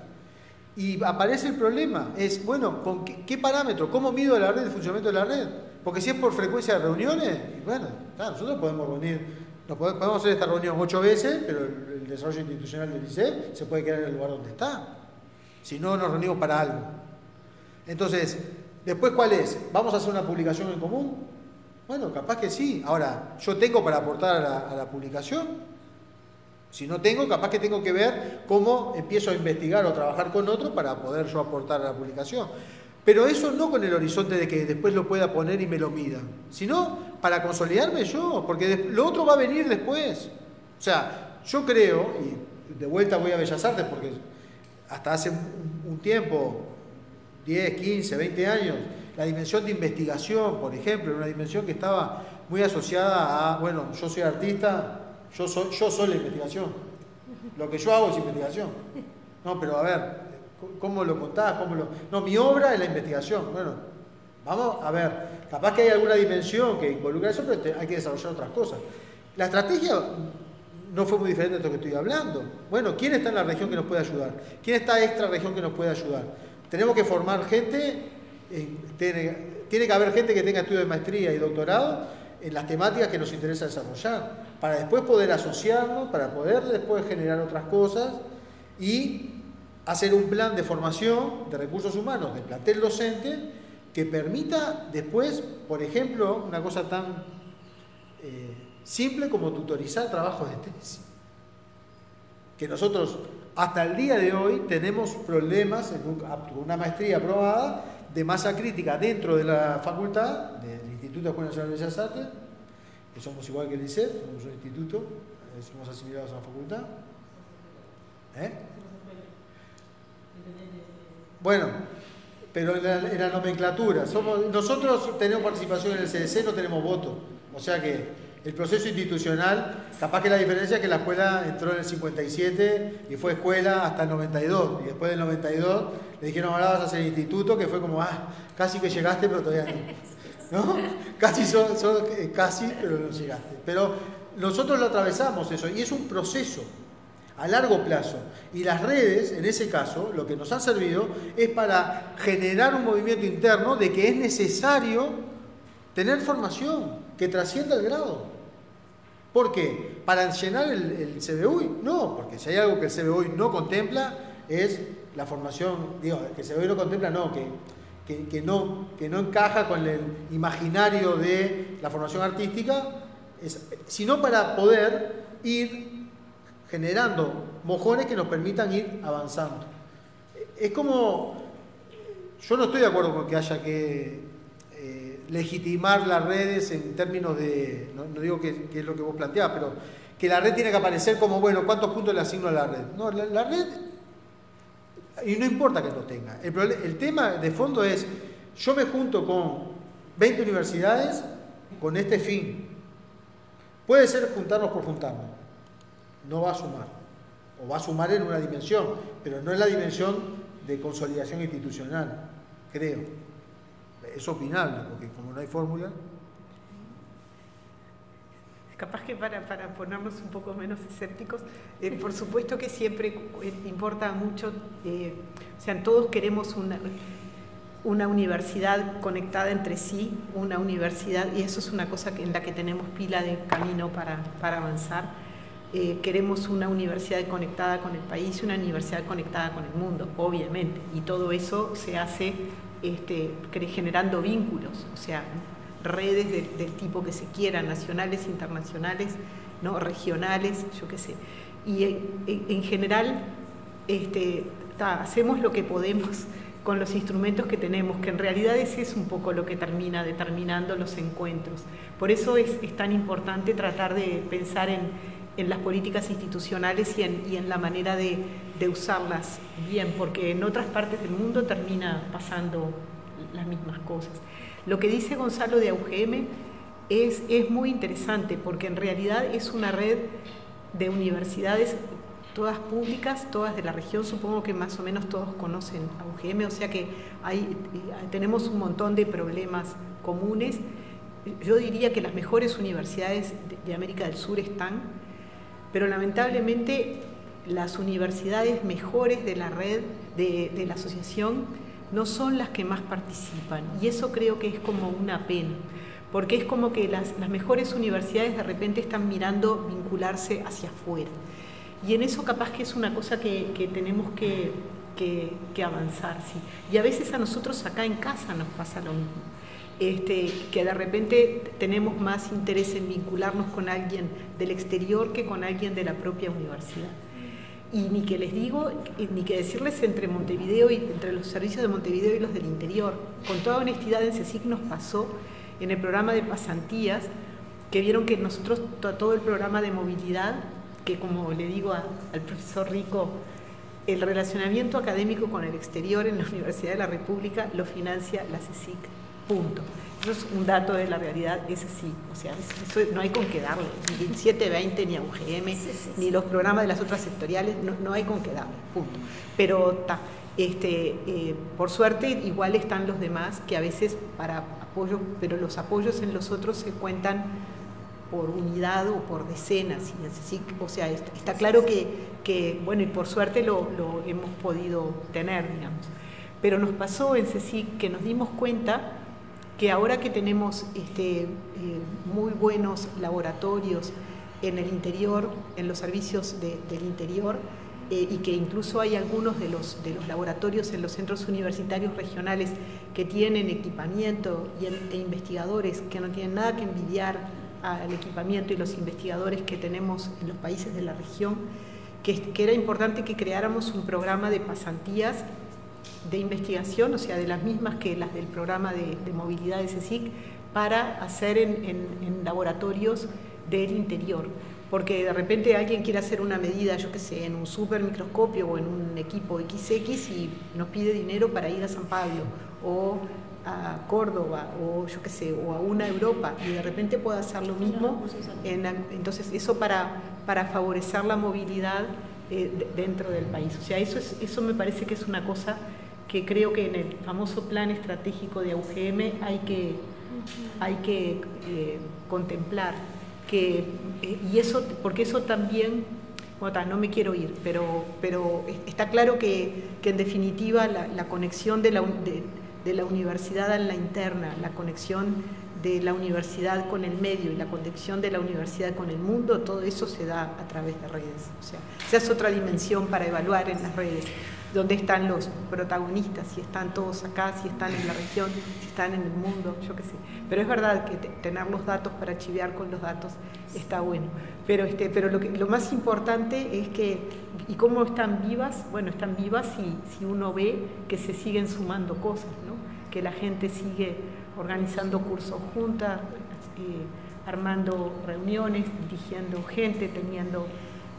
Y aparece el problema, es, bueno, ¿con qué, qué parámetro? ¿Cómo mido la red, el funcionamiento de la red? Porque si es por frecuencia de reuniones, y bueno, claro, nosotros podemos reunir, podemos, hacer esta reunión ocho veces, pero el, desarrollo institucional del ICE se puede quedar en el lugar donde está. Si no, nos reunimos para algo. Entonces, después, ¿cuál es? ¿Vamos a hacer una publicación en común? Bueno, capaz que sí. Ahora, ¿yo tengo para aportar a la, publicación? Si no tengo, capaz que tengo que ver cómo empiezo a investigar o trabajar con otro para poder yo aportar a la publicación. Pero eso no con el horizonte de que después lo pueda poner y me lo midan, sino para consolidarme yo, porque lo otro va a venir después. O sea, yo creo, y de vuelta voy a Bellas Artes porque hasta hace un, tiempo, 10, 15, 20 años, la dimensión de investigación, por ejemplo, era una dimensión que estaba muy asociada a, bueno, yo soy artista, yo soy, yo soy la investigación. Lo que yo hago es investigación. No, pero a ver, ¿cómo lo contás? ¿Cómo lo... No, mi obra es la investigación. Bueno, vamos a ver, capaz que hay alguna dimensión que involucra eso, pero hay que desarrollar otras cosas. La estrategia no fue muy diferente de esto que estoy hablando. Bueno, ¿quién está en la región que nos puede ayudar? ¿Quién está extra región que nos puede ayudar? Tenemos que formar gente, eh, tiene, tiene que haber gente que tenga estudios de maestría y doctorado en las temáticas que nos interesa desarrollar, para después poder asociarnos, para poder después generar otras cosas y hacer un plan de formación de recursos humanos, de plantel docente, que permita después, por ejemplo, una cosa tan eh, simple como tutorizar trabajos de tesis. Que nosotros hasta el día de hoy tenemos problemas en una maestría aprobada de masa crítica dentro de la facultad, del Instituto de Escuela Nacional de Bellas Artes, que somos igual que el ICEF, somos un instituto, eh, somos asimilados a la facultad. ¿Eh? Bueno, pero en la, en la nomenclatura, somos, nosotros tenemos participación en el CDC, no tenemos voto. O sea que el proceso institucional, capaz que la diferencia es que la escuela entró en el 57 y fue escuela hasta el 92. Y después del 92 le dijeron, ahora vas a hacer instituto, que fue como, ah, casi que llegaste, pero todavía no. (laughs) ¿No? Casi, eh, casi, pero no llegaste. Pero nosotros lo atravesamos eso y es un proceso a largo plazo. Y las redes, en ese caso, lo que nos han servido es para generar un movimiento interno de que es necesario tener formación que trascienda el grado. ¿Por qué? ¿Para llenar el, el CBUI? No, porque si hay algo que el CBUI no contempla es la formación, digo, que el CBUI no contempla, no, que, que, no, que no encaja con el imaginario de la formación artística, sino para poder ir generando mojones que nos permitan ir avanzando. Es como, yo no estoy de acuerdo con que haya que legitimar las redes en términos de, no, no digo que, es lo que vos planteabas, pero que la red tiene que aparecer como, bueno, ¿cuántos puntos le asigno a la red? No, la, red, y no importa que no tenga, el, el tema de fondo es, yo me junto con 20 universidades con este fin. Puede ser juntarnos por juntarnos, no va a sumar, o va a sumar en una dimensión, pero no es la dimensión de consolidación institucional, creo. Es opinable, porque como no hay fórmula, Capaz que para, para ponernos un poco menos escépticos, eh, por supuesto que siempre eh, importa mucho, eh, o sea, todos queremos una, una universidad conectada entre sí, una universidad, y eso es una cosa en la que tenemos pila de camino para, para avanzar. Queremos una universidad conectada con el país una universidad conectada con el mundo, obviamente, y todo eso se hace este, generando vínculos, o sea, redes de- del tipo que se quiera, nacionales, internacionales, ¿no? regionales, yo qué sé. Y en, en- en general este, hacemos lo que podemos con los instrumentos que tenemos, que en realidad ese es un poco lo que termina determinando los encuentros. Por eso es, es tan importante tratar de pensar en, en las políticas institucionales y en, y la manera de, usarlas bien, porque en otras partes del mundo termina pasando las mismas cosas. Lo que dice Gonzalo de AUGM es, muy interesante porque en realidad es una red de universidades, todas públicas, todas de la región, supongo que más o menos todos conocen a UGM, o sea que tenemos un montón de problemas comunes. Yo diría que las mejores universidades de, de América del Sur están, pero lamentablemente las universidades mejores de la red de, la asociación no son las que más participan. Y eso creo que es como una pena, porque es como que las, mejores universidades de repente están mirando vincularse hacia afuera. Y en eso capaz que es una cosa que, tenemos que avanzar. ¿sí? Y a veces a nosotros acá en casa nos pasa lo mismo. Este, que de repente tenemos más interés en vincularnos con alguien del exterior que con alguien de la propia universidad. Y ni que les digo, ni que decirles entre Montevideo y entre los servicios de Montevideo y los del interior. Con toda honestidad en CECIC nos pasó en el programa de pasantías, que vieron que nosotros todo el programa de movilidad, que como le digo al profesor Rico, el relacionamiento académico con el exterior en la (laughs) Universidad de la República lo financia la CECIC Punto. Eso es un dato de la realidad, es así. O sea, eso no hay con qué darle. Ni 720, ni a UGM, sí, sí, ni los programas de las otras sectoriales, no, no hay con qué darle. Punto. Pero ta, este, eh, por suerte, igual están los demás que a veces para apoyo, pero los apoyos en los otros se cuentan por unidad o por decenas. Y así, o sea, está, está claro que, que, bueno, y por suerte lo, lo hemos podido tener, digamos. Pero nos pasó en CECIC que nos dimos cuenta que ahora que tenemos este, eh, muy buenos laboratorios en el interior, en los servicios de, del interior, eh, y que incluso hay algunos de los, de los laboratorios en los centros universitarios regionales que tienen equipamiento y, e investigadores que no tienen nada que envidiar al equipamiento y los investigadores que tenemos en los países de la región, que era importante que creáramos un programa de pasantías de investigación, o sea, de las mismas que las del programa de, de movilidad de CSIC, para hacer en, en, en, laboratorios del interior. Porque de repente alguien quiere hacer una medida, yo qué sé, en un supermicroscopio o en un equipo XX y nos pide dinero para ir a San Pablo o a Córdoba o yo qué sé, o a una Europa y de repente puede hacer lo mismo. En, entonces, eso para, para favorecer la movilidad eh, dentro del país. O sea, eso, es, eso me parece que es una cosa que creo que en el famoso plan estratégico de UGM hay que, hay que eh, contemplar. Que, eh, y eso, porque eso también, bueno, no me quiero ir, pero, pero está claro que, que en definitiva la, la conexión de la, de, de la universidad a la interna, la conexión de la universidad con el medio y la conexión de la universidad con el mundo, todo eso se da a través de redes. O sea, esa es otra dimensión para evaluar en las redes dónde están los protagonistas, si están todos acá, si están en la región, si están en el mundo, yo qué sé. Pero es verdad que tener los datos para chivear con los datos está bueno. Pero, este, pero lo, que, lo más importante es que, ¿y cómo están vivas? Bueno, están vivas si, si uno ve que se siguen sumando cosas, ¿no? que la gente sigue organizando cursos juntas, eh, armando reuniones, dirigiendo gente, teniendo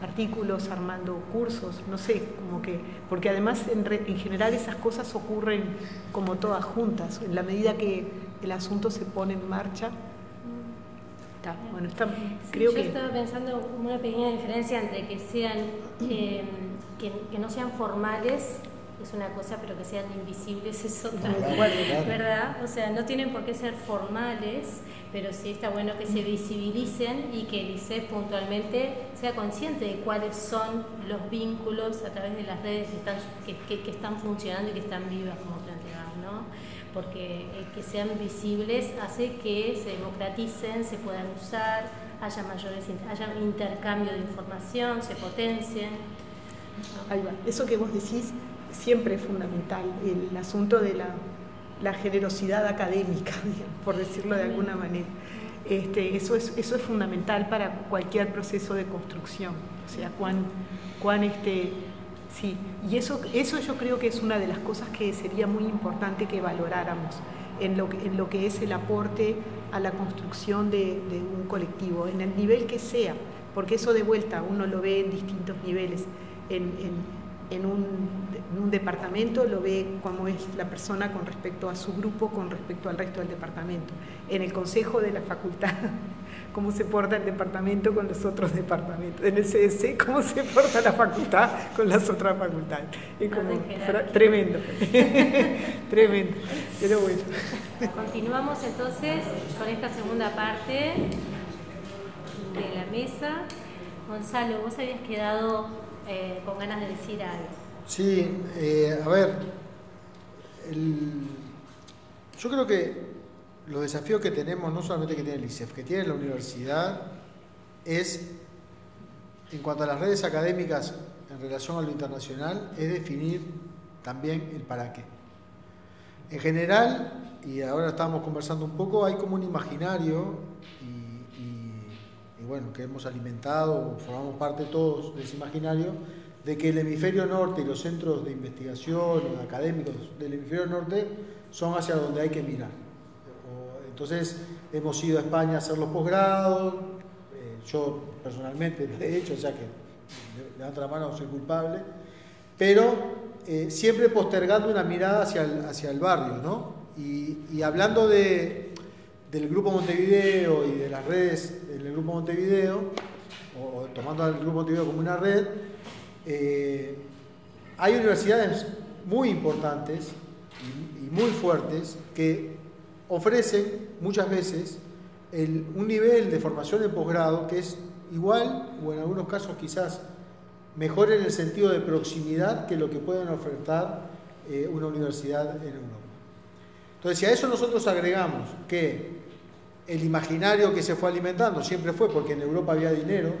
artículos, armando cursos, no sé, como que, porque además en, re, en, general esas cosas ocurren como todas juntas, en la medida que el asunto se pone en marcha. Está, bueno, está, sí, creo yo que... estaba pensando una pequeña diferencia entre que sean, eh, que, que no sean formales es una cosa, pero que sean invisibles es otra, ¿verdad? O sea, no tienen por qué ser formales, pero sí está bueno que se visibilicen y que el ICEF puntualmente sea consciente de cuáles son los vínculos a través de las redes que están, que, que, que están funcionando y que están vivas, como planteabas, ¿no? Porque el que sean visibles hace que se democraticen, se puedan usar, haya mayores haya intercambio de información, se potencien. Ahí va. Eso que vos decís siempre es fundamental, el asunto de la, la generosidad académica, (laughs) por decirlo de alguna manera. Este, eso, es, eso es fundamental para cualquier proceso de construcción, o sea, cuán, cuán este, sí, y eso, eso yo creo que es una de las cosas que sería muy importante que valoráramos en lo, en lo que es el aporte a la construcción de, de un colectivo, en el nivel que sea, porque eso de vuelta uno lo ve en distintos niveles, en, en en un, en un, departamento lo ve como es la persona con respecto a su grupo, con respecto al resto del departamento. En el consejo de la facultad, (laughs) cómo se porta el departamento con los otros departamentos. En el CS, cómo se porta la facultad con las otras facultades. Es como tremendo, (laughs) tremendo. Pero bueno. Continuamos entonces con esta segunda parte de la mesa. Gonzalo, vos habías quedado eh, con ganas de decir algo. Sí, eh, a ver, yo creo que los desafíos que tenemos, no solamente que tiene el ICEF, que tiene la universidad, es, en cuanto a las redes académicas en relación a lo internacional, es definir también el para qué. En general, y ahora estábamos conversando un poco, hay como un imaginario, y bueno, que hemos alimentado, formamos parte todos de ese imaginario, de que el hemisferio norte y los centros de investigación o académicos del hemisferio norte son hacia donde hay que mirar. Entonces, hemos ido a España a hacer los posgrados, eh, yo personalmente lo he hecho, o sea que le- levanto la mano, soy culpable, pero eh, siempre postergando una mirada hacia el, hacia el barrio, ¿no? Y hablando de, del Grupo Montevideo y de las redes del Grupo Montevideo, o, tomando al Grupo Montevideo como una red, eh, hay universidades muy importantes y, muy fuertes que ofrecen muchas veces un nivel de formación en posgrado que es igual o en algunos casos quizás mejor en el sentido de proximidad que lo que pueden ofertar eh, una universidad en Europa. Entonces, si a eso nosotros agregamos que el imaginario que se fue alimentando siempre fue porque en Europa había dinero,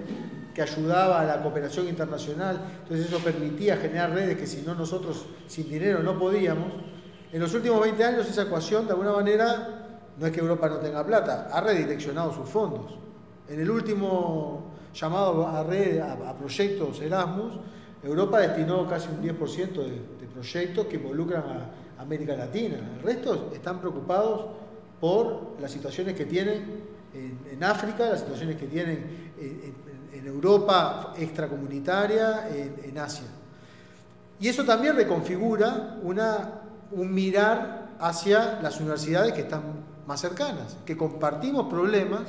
que ayudaba a la cooperación internacional, entonces eso permitía generar redes que si no nosotros sin dinero no podíamos. En los últimos 20 años esa ecuación de alguna manera no es que Europa no tenga plata, ha redireccionado sus fondos. En el último llamado a red, a, proyectos Erasmus, Europa destinó casi un 10% de, de proyectos que involucran a América Latina. El resto están preocupados por las situaciones que tienen en, África, las situaciones que tienen en, Europa extracomunitaria, en, Asia. Y eso también reconfigura un mirar hacia las universidades que están más cercanas, que compartimos problemas,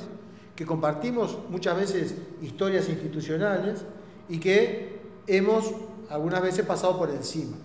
que compartimos muchas veces historias institucionales y que hemos algunas veces pasado por encima.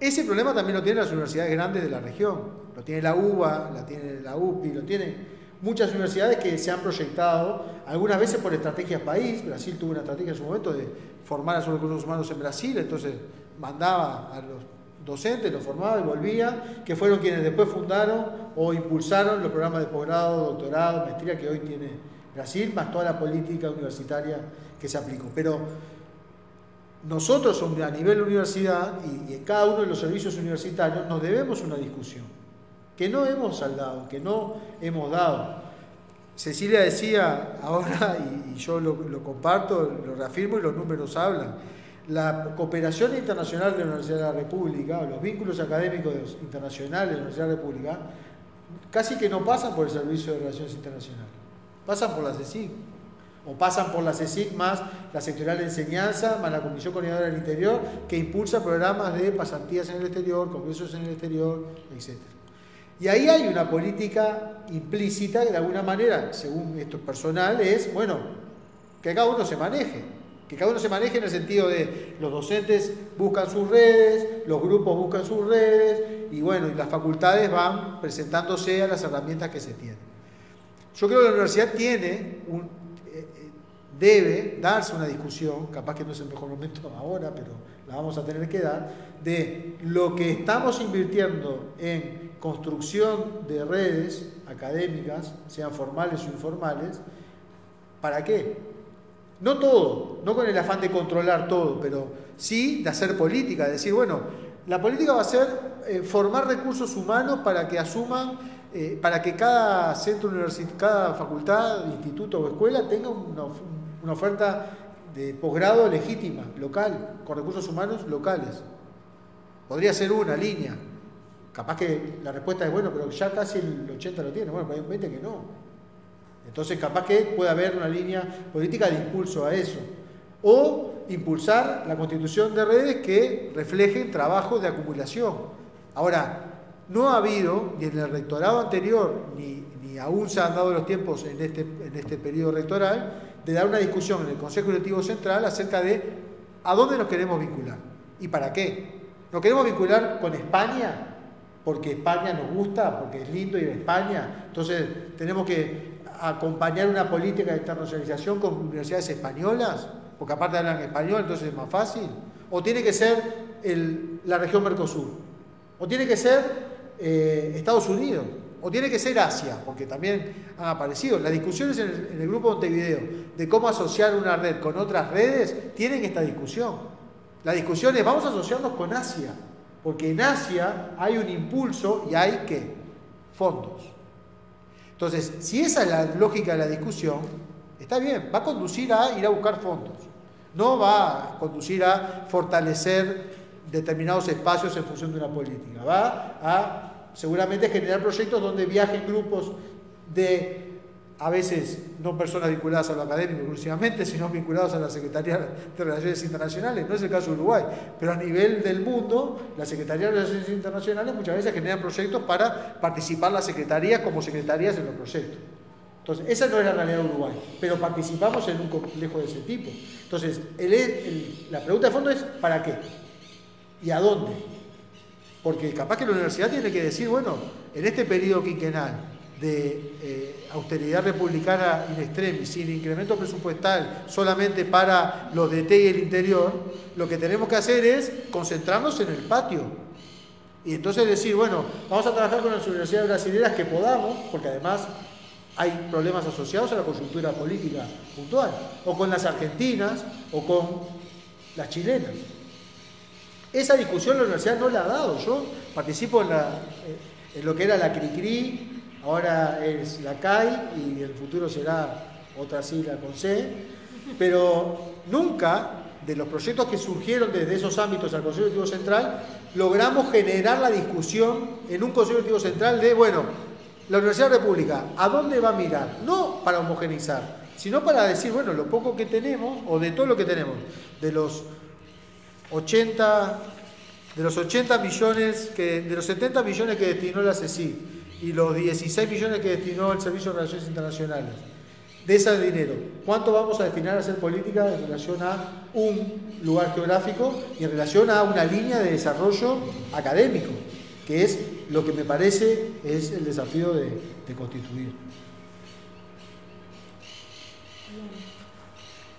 Ese problema también lo tienen las universidades grandes de la región, lo tiene la UBA, la tiene la UPI, lo tienen muchas universidades que se han proyectado, algunas veces por estrategias país, Brasil tuvo una estrategia en su momento de formar a sus recursos humanos en Brasil, entonces mandaba a los docentes, los formaba y volvía, que fueron quienes después fundaron o impulsaron los programas de posgrado, doctorado, maestría que hoy tiene Brasil, más toda la política universitaria que se aplicó. Pero nosotros a nivel universidad y, en cada uno de los servicios universitarios nos debemos una discusión que no hemos saldado, que no hemos dado. Cecilia decía ahora, y, yo lo, comparto, lo reafirmo y los números hablan, la cooperación internacional de la Universidad de la República, los vínculos académicos internacionales de la Universidad de la República, casi que no pasan por el Servicio de Relaciones Internacionales, pasan por la CECIC, o pasan por la CECIC más la sectorial de enseñanza, más la Comisión Coordinadora del Interior, que impulsa programas de pasantías en el exterior, congresos en el exterior, etc. Y ahí hay una política implícita que de alguna manera, según esto personal, es, bueno, que cada uno se maneje, que cada uno se maneje en el sentido de los docentes buscan sus redes, los grupos buscan sus redes, y bueno, y las facultades van presentándose a las herramientas que se tienen. Yo creo que la universidad tiene un, debe darse una discusión, capaz que no es el mejor momento (laughs) ahora, pero la vamos a tener que dar, de lo que estamos invirtiendo en construcción de redes académicas, sean formales o informales, ¿para qué? No todo, no con el afán de controlar todo, pero sí de hacer política, de decir, bueno, la política va a ser eh, formar recursos humanos para que asuman, eh, para que cada centro universitario, cada facultad, instituto o escuela tenga una, una oferta de posgrado legítima, local, con recursos humanos locales. Podría ser una línea. Capaz que la respuesta es, bueno, pero ya casi el 80 lo tiene. Bueno, pero hay un 20 que no. Entonces, capaz que puede haber una línea política de impulso a eso. O impulsar la constitución de redes que reflejen trabajos de acumulación. Ahora, no ha habido, ni en el rectorado anterior, ni, ni aún se han dado los tiempos en este, en este periodo rectoral, de dar una discusión en el Consejo Directivo Central acerca de a dónde nos queremos vincular y para qué. ¿Nos queremos vincular con España? Porque España nos gusta, porque es lindo ir a España. Entonces, tenemos que acompañar una política de internacionalización con universidades españolas, porque aparte hablan español, entonces es más fácil. O tiene que ser la región Mercosur, o tiene que ser eh, Estados Unidos, o tiene que ser Asia, porque también han aparecido. Las discusiones en el, grupo Montevideo de cómo asociar una red con otras redes tienen esta discusión. La discusión es, vamos a asociarnos con Asia, porque en Asia hay un impulso y hay qué? Fondos. Entonces, si esa es la lógica de la discusión, está bien, va a conducir a ir a buscar fondos. No va a conducir a fortalecer determinados espacios en función de una política. Va a seguramente generar proyectos donde viajen grupos de a veces no personas vinculadas a lo académico exclusivamente, sino vinculados a la Secretaría de Relaciones Internacionales. No es el caso de Uruguay, pero a nivel del mundo, la Secretaría de Relaciones Internacionales muchas veces generan proyectos para participar las secretarías como secretarías en los proyectos. Entonces, esa no es la realidad de Uruguay, pero participamos en un complejo de ese tipo. Entonces, la pregunta de fondo es, ¿para qué? ¿Y a dónde? Porque capaz que la universidad tiene que decir, bueno, en este periodo quinquenal de eh, austeridad republicana in extremis, sin incremento presupuestal, solamente para los de T y el interior, lo que tenemos que hacer es concentrarnos en el patio. Y entonces decir, bueno, vamos a trabajar con las universidades brasileñas que podamos, porque además hay problemas asociados a la coyuntura política puntual, o con las argentinas, o con las chilenas. Esa discusión la universidad no la ha dado. Yo participo eh, en lo que era la CRICRI, ahora es la CAI y el futuro será otra sigla con C, pero nunca de los proyectos que surgieron desde esos ámbitos al Consejo Directivo Central, logramos generar la discusión en un Consejo Directivo Central de, bueno, la Universidad República, ¿a dónde va a mirar? No para homogeneizar, sino para decir, bueno, lo poco que tenemos, o de todo lo que tenemos, de los 80, de los 80 millones, que, de los 70 millones que destinó la CECI y los 16 millones que destinó el Servicio de Relaciones Internacionales, de ese dinero, ¿cuánto vamos a destinar a hacer política en relación a un lugar geográfico y en relación a una línea de desarrollo académico? Que es lo que me parece es el desafío de, de constituir.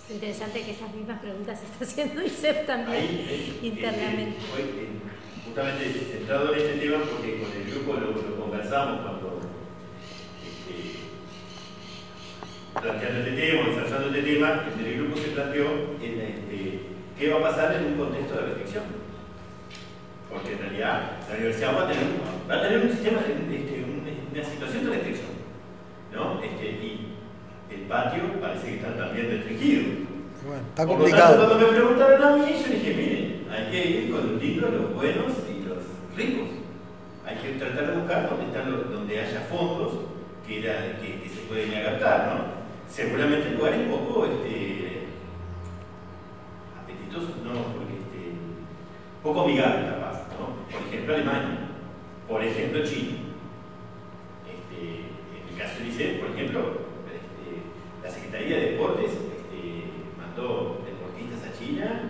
Es interesante que esas mismas preguntas se está haciendo (laughs) ISEF también Ahí, eh, internamente. eh, eh, justamente centrado en este tema, porque con el grupo lo, lo conversamos cuando este, planteando este tema, ensayando este tema, en el grupo se planteó en, este, qué va a pasar en un contexto de restricción. Porque en realidad la universidad va a tener, va a tener un sistema, este, un- una situación de restricción. ¿no? Este, y el patio parece que está también restringido. Bueno, está Por lo complicado. tanto, cuando me preguntaron a mí, yo dije, miren, hay que ir con los libros, los buenos y los ricos. Hay que tratar de buscar donde, están los- donde haya fondos que, era- que- que se pueden agarrar, ¿no? Seguramente lugares poco este, apetitosos, no, porque este, poco amigables capaz, ¿no? Por ejemplo, Alemania, por ejemplo, China. Este, en el caso de ICE, por ejemplo, la Secretaría de Deportes este, mandó deportistas a China,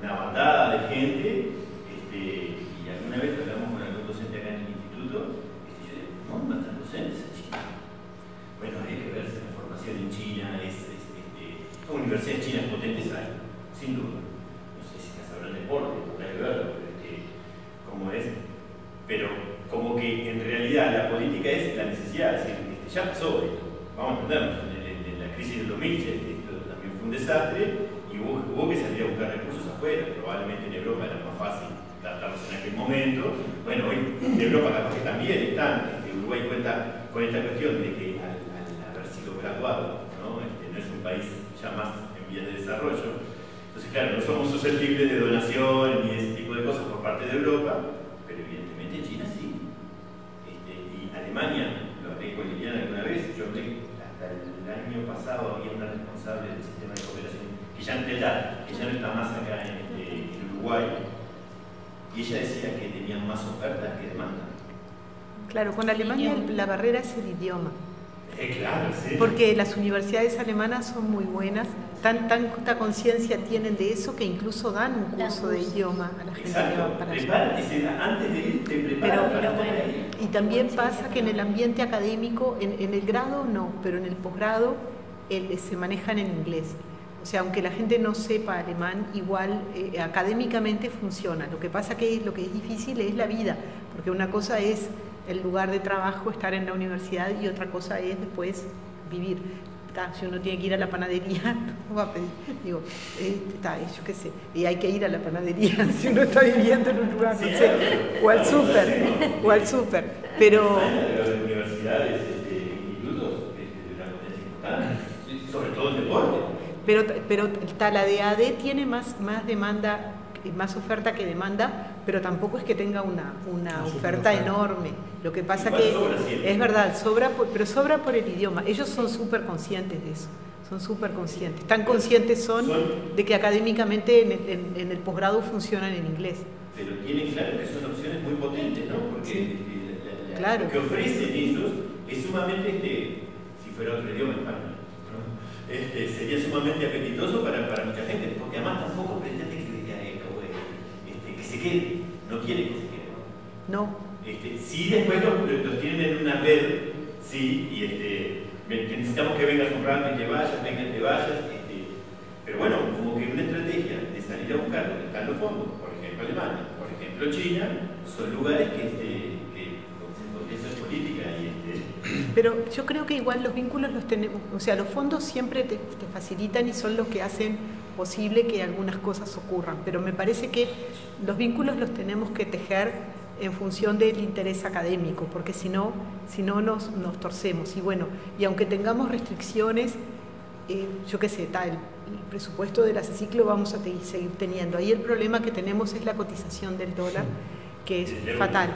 una bandada de gente, este, y alguna vez hablamos con algún docente acá en el instituto, este, yo ¿cómo mandan docentes a China? Bueno, hay que ver si la formación en China es, es, este, universidades chinas potentes hay, sin duda. No sé si las habrán deporte, habrá que verlo, cómo es. Pero como que en realidad la política es la necesidad, es decir, este, ya pasó esto, vamos a entendernos, crisis del 2007 esto también fue un desastre y hubo, que salir a buscar recursos afuera, probablemente en Europa era más fácil tratarlos en aquel momento, bueno, hoy en Europa capaz que también están, este, Uruguay cuenta con esta cuestión de que al, haber sido graduado, ¿no? Este, no es un país ya más en vías de desarrollo, entonces claro, no somos susceptibles de donación ni ese tipo de cosas por parte de Europa, pero evidentemente China sí. Este, y Alemania, lo hablé con Liliana alguna vez, yo hablé hasta el año pasado, había una responsable del sistema de cooperación, que ya, no está- que ya no está más acá en, este, en Uruguay, y ella decía que tenían más ofertas que demanda. Claro, con Alemania la barrera es el idioma, Eh, claro, sí. porque las universidades alemanas son muy buenas, tan, tanta conciencia tienen de eso que incluso dan un curso de idioma a la gente que Exacto, va para allá. antes de ir te Pero- para bueno, ahí. Y también pasa que en el ambiente académico, en, en el grado no, pero en el posgrado el- se manejan en inglés. O sea, aunque la gente no sepa alemán, igual eh, académicamente funciona. Lo que pasa que lo que es difícil es la vida, porque una cosa es el lugar de trabajo, estar en la universidad, y otra cosa es después vivir. Si uno tiene que ir a la panadería, (laughs) no va a pedir, digo, eh, yo qué sé, y hay que ir a la panadería (laughs) si uno está viviendo en un lugar, no sé, o al súper, o al súper, pero... Universidades, este, institutos, este, sobre todo el deporte. Pero, pero la DAD tiene más, más demanda, más oferta que demanda, pero tampoco es que tenga una, una Una oferta enorme. Lo que pasa Igual que sobra siempre. es verdad, sobra, por- pero sobra por el idioma. Ellos son súper conscientes de eso, son súper conscientes. Tan conscientes son Son- de que académicamente en el, en- en el posgrado funcionan en inglés. Pero tienen claro que son opciones muy potentes, ¿no? Porque Sí. la- la- Claro. lo que ofrecen ellos es sumamente, este, si fuera otro idioma español. Este, sería sumamente apetitoso para, para mucha gente, porque además tampoco pretende que, que- este, que se quede, no quiere que se quede. ¿no? Este, sí, después los, los tienen en una red, sí, y este, que necesitamos que vengas un rato y que vayas, vengas y te vayas, este, pero bueno, como que una estrategia de salir a buscar donde están los fondos, por ejemplo Alemania, por ejemplo China, son lugares que, este, que donde eso es política y este, Pero yo creo que igual los vínculos los tenemos, o sea, los fondos siempre te, te facilitan y son los que hacen posible que algunas cosas ocurran, pero me parece que los vínculos los tenemos que tejer en función del interés académico, porque si no, si no nos, nos torcemos. Y bueno, y aunque tengamos restricciones, eh, yo qué sé, tal, el presupuesto de la CECIC lo vamos a te- seguir teniendo. Ahí el problema que tenemos es la cotización del dólar, que es Del fatal.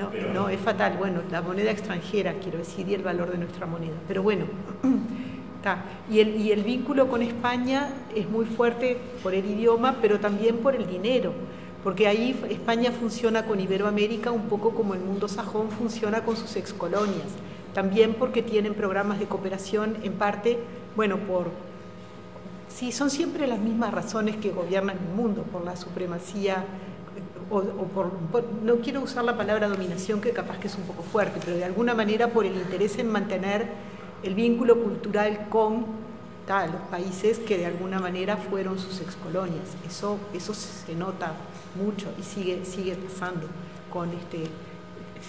No, no, es fatal. Bueno, la moneda extranjera, quiero decir, y el valor de nuestra moneda. Pero bueno, (clears throat) está. Y el, y el vínculo con España es muy fuerte por el idioma, pero también por el dinero. Porque ahí España funciona con Iberoamérica un poco como el mundo sajón funciona con sus excolonias. También porque tienen programas de cooperación, en parte, bueno, por, Sí, son siempre las mismas razones que gobiernan el mundo, por la supremacía, no quiero usar la palabra dominación, que capaz que es un poco fuerte, pero de alguna manera por el interés en mantener el vínculo cultural con ta, los países que de alguna manera fueron sus excolonias. Eso, eso se nota mucho y sigue, sigue pasando con este,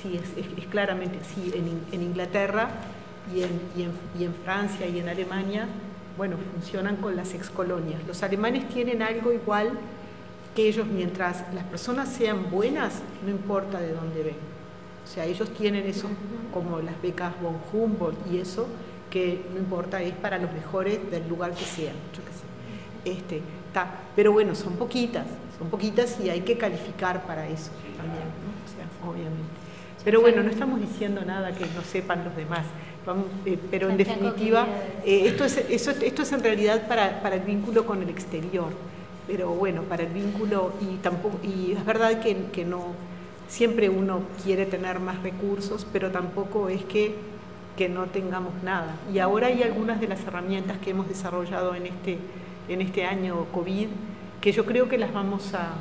sí, es, claramente así en, en Inglaterra y en, y, en, y en Francia y en Alemania, bueno, funcionan con las excolonias. Los alemanes tienen algo igual que ellos, mientras las personas sean buenas, no importa de dónde ven. O sea, ellos tienen eso como las becas von Humboldt y eso, que no importa, es para los mejores del lugar que sean, yo qué sé. Este, ta. Pero bueno, son poquitas, son poquitas y hay que calificar para eso también, ¿no? O sea, obviamente. Pero bueno, no estamos diciendo nada que no sepan los demás. Vamos, eh, pero en definitiva, eh, esto, es, eso- esto es en realidad para, para el vínculo con el exterior. Pero bueno, para el vínculo, y tampoco, y es verdad que, que no, siempre uno quiere tener más recursos, pero tampoco es que, que no tengamos nada. Y ahora hay algunas de las herramientas que hemos desarrollado en este, en este año COVID que yo creo que las vamos a,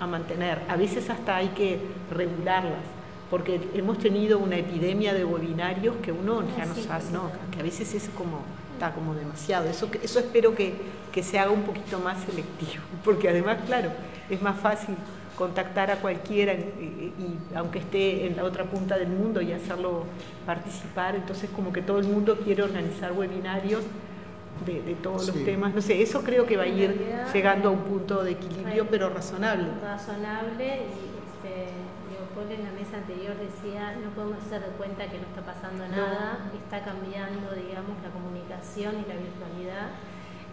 a mantener. A veces hasta hay que regularlas, porque hemos tenido una epidemia de webinarios que uno ya Ah, no sí, sabe, no, que a veces es como, está como demasiado. Eso, que- eso espero que, que se haga un poquito más selectivo, (laughs) porque además, claro, es más fácil contactar a cualquiera y, aunque esté en la otra punta del mundo y hacerlo participar, entonces como que todo el mundo quiere organizar webinarios de, de todos los temas, no sé, eso creo que va a ir realidad, llegando a un punto de equilibrio, pero razonable. razonable y este, Paul en la mesa anterior decía no podemos hacer de cuenta que no está pasando No. nada, está cambiando digamos la comunicación y la virtualidad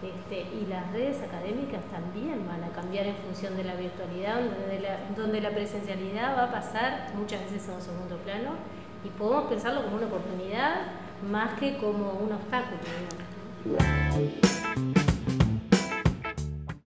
este, y las redes académicas también van a cambiar en función de la virtualidad, donde la, donde la presencialidad va a pasar muchas veces a un segundo plano y podemos pensarlo como una oportunidad más que como un obstáculo.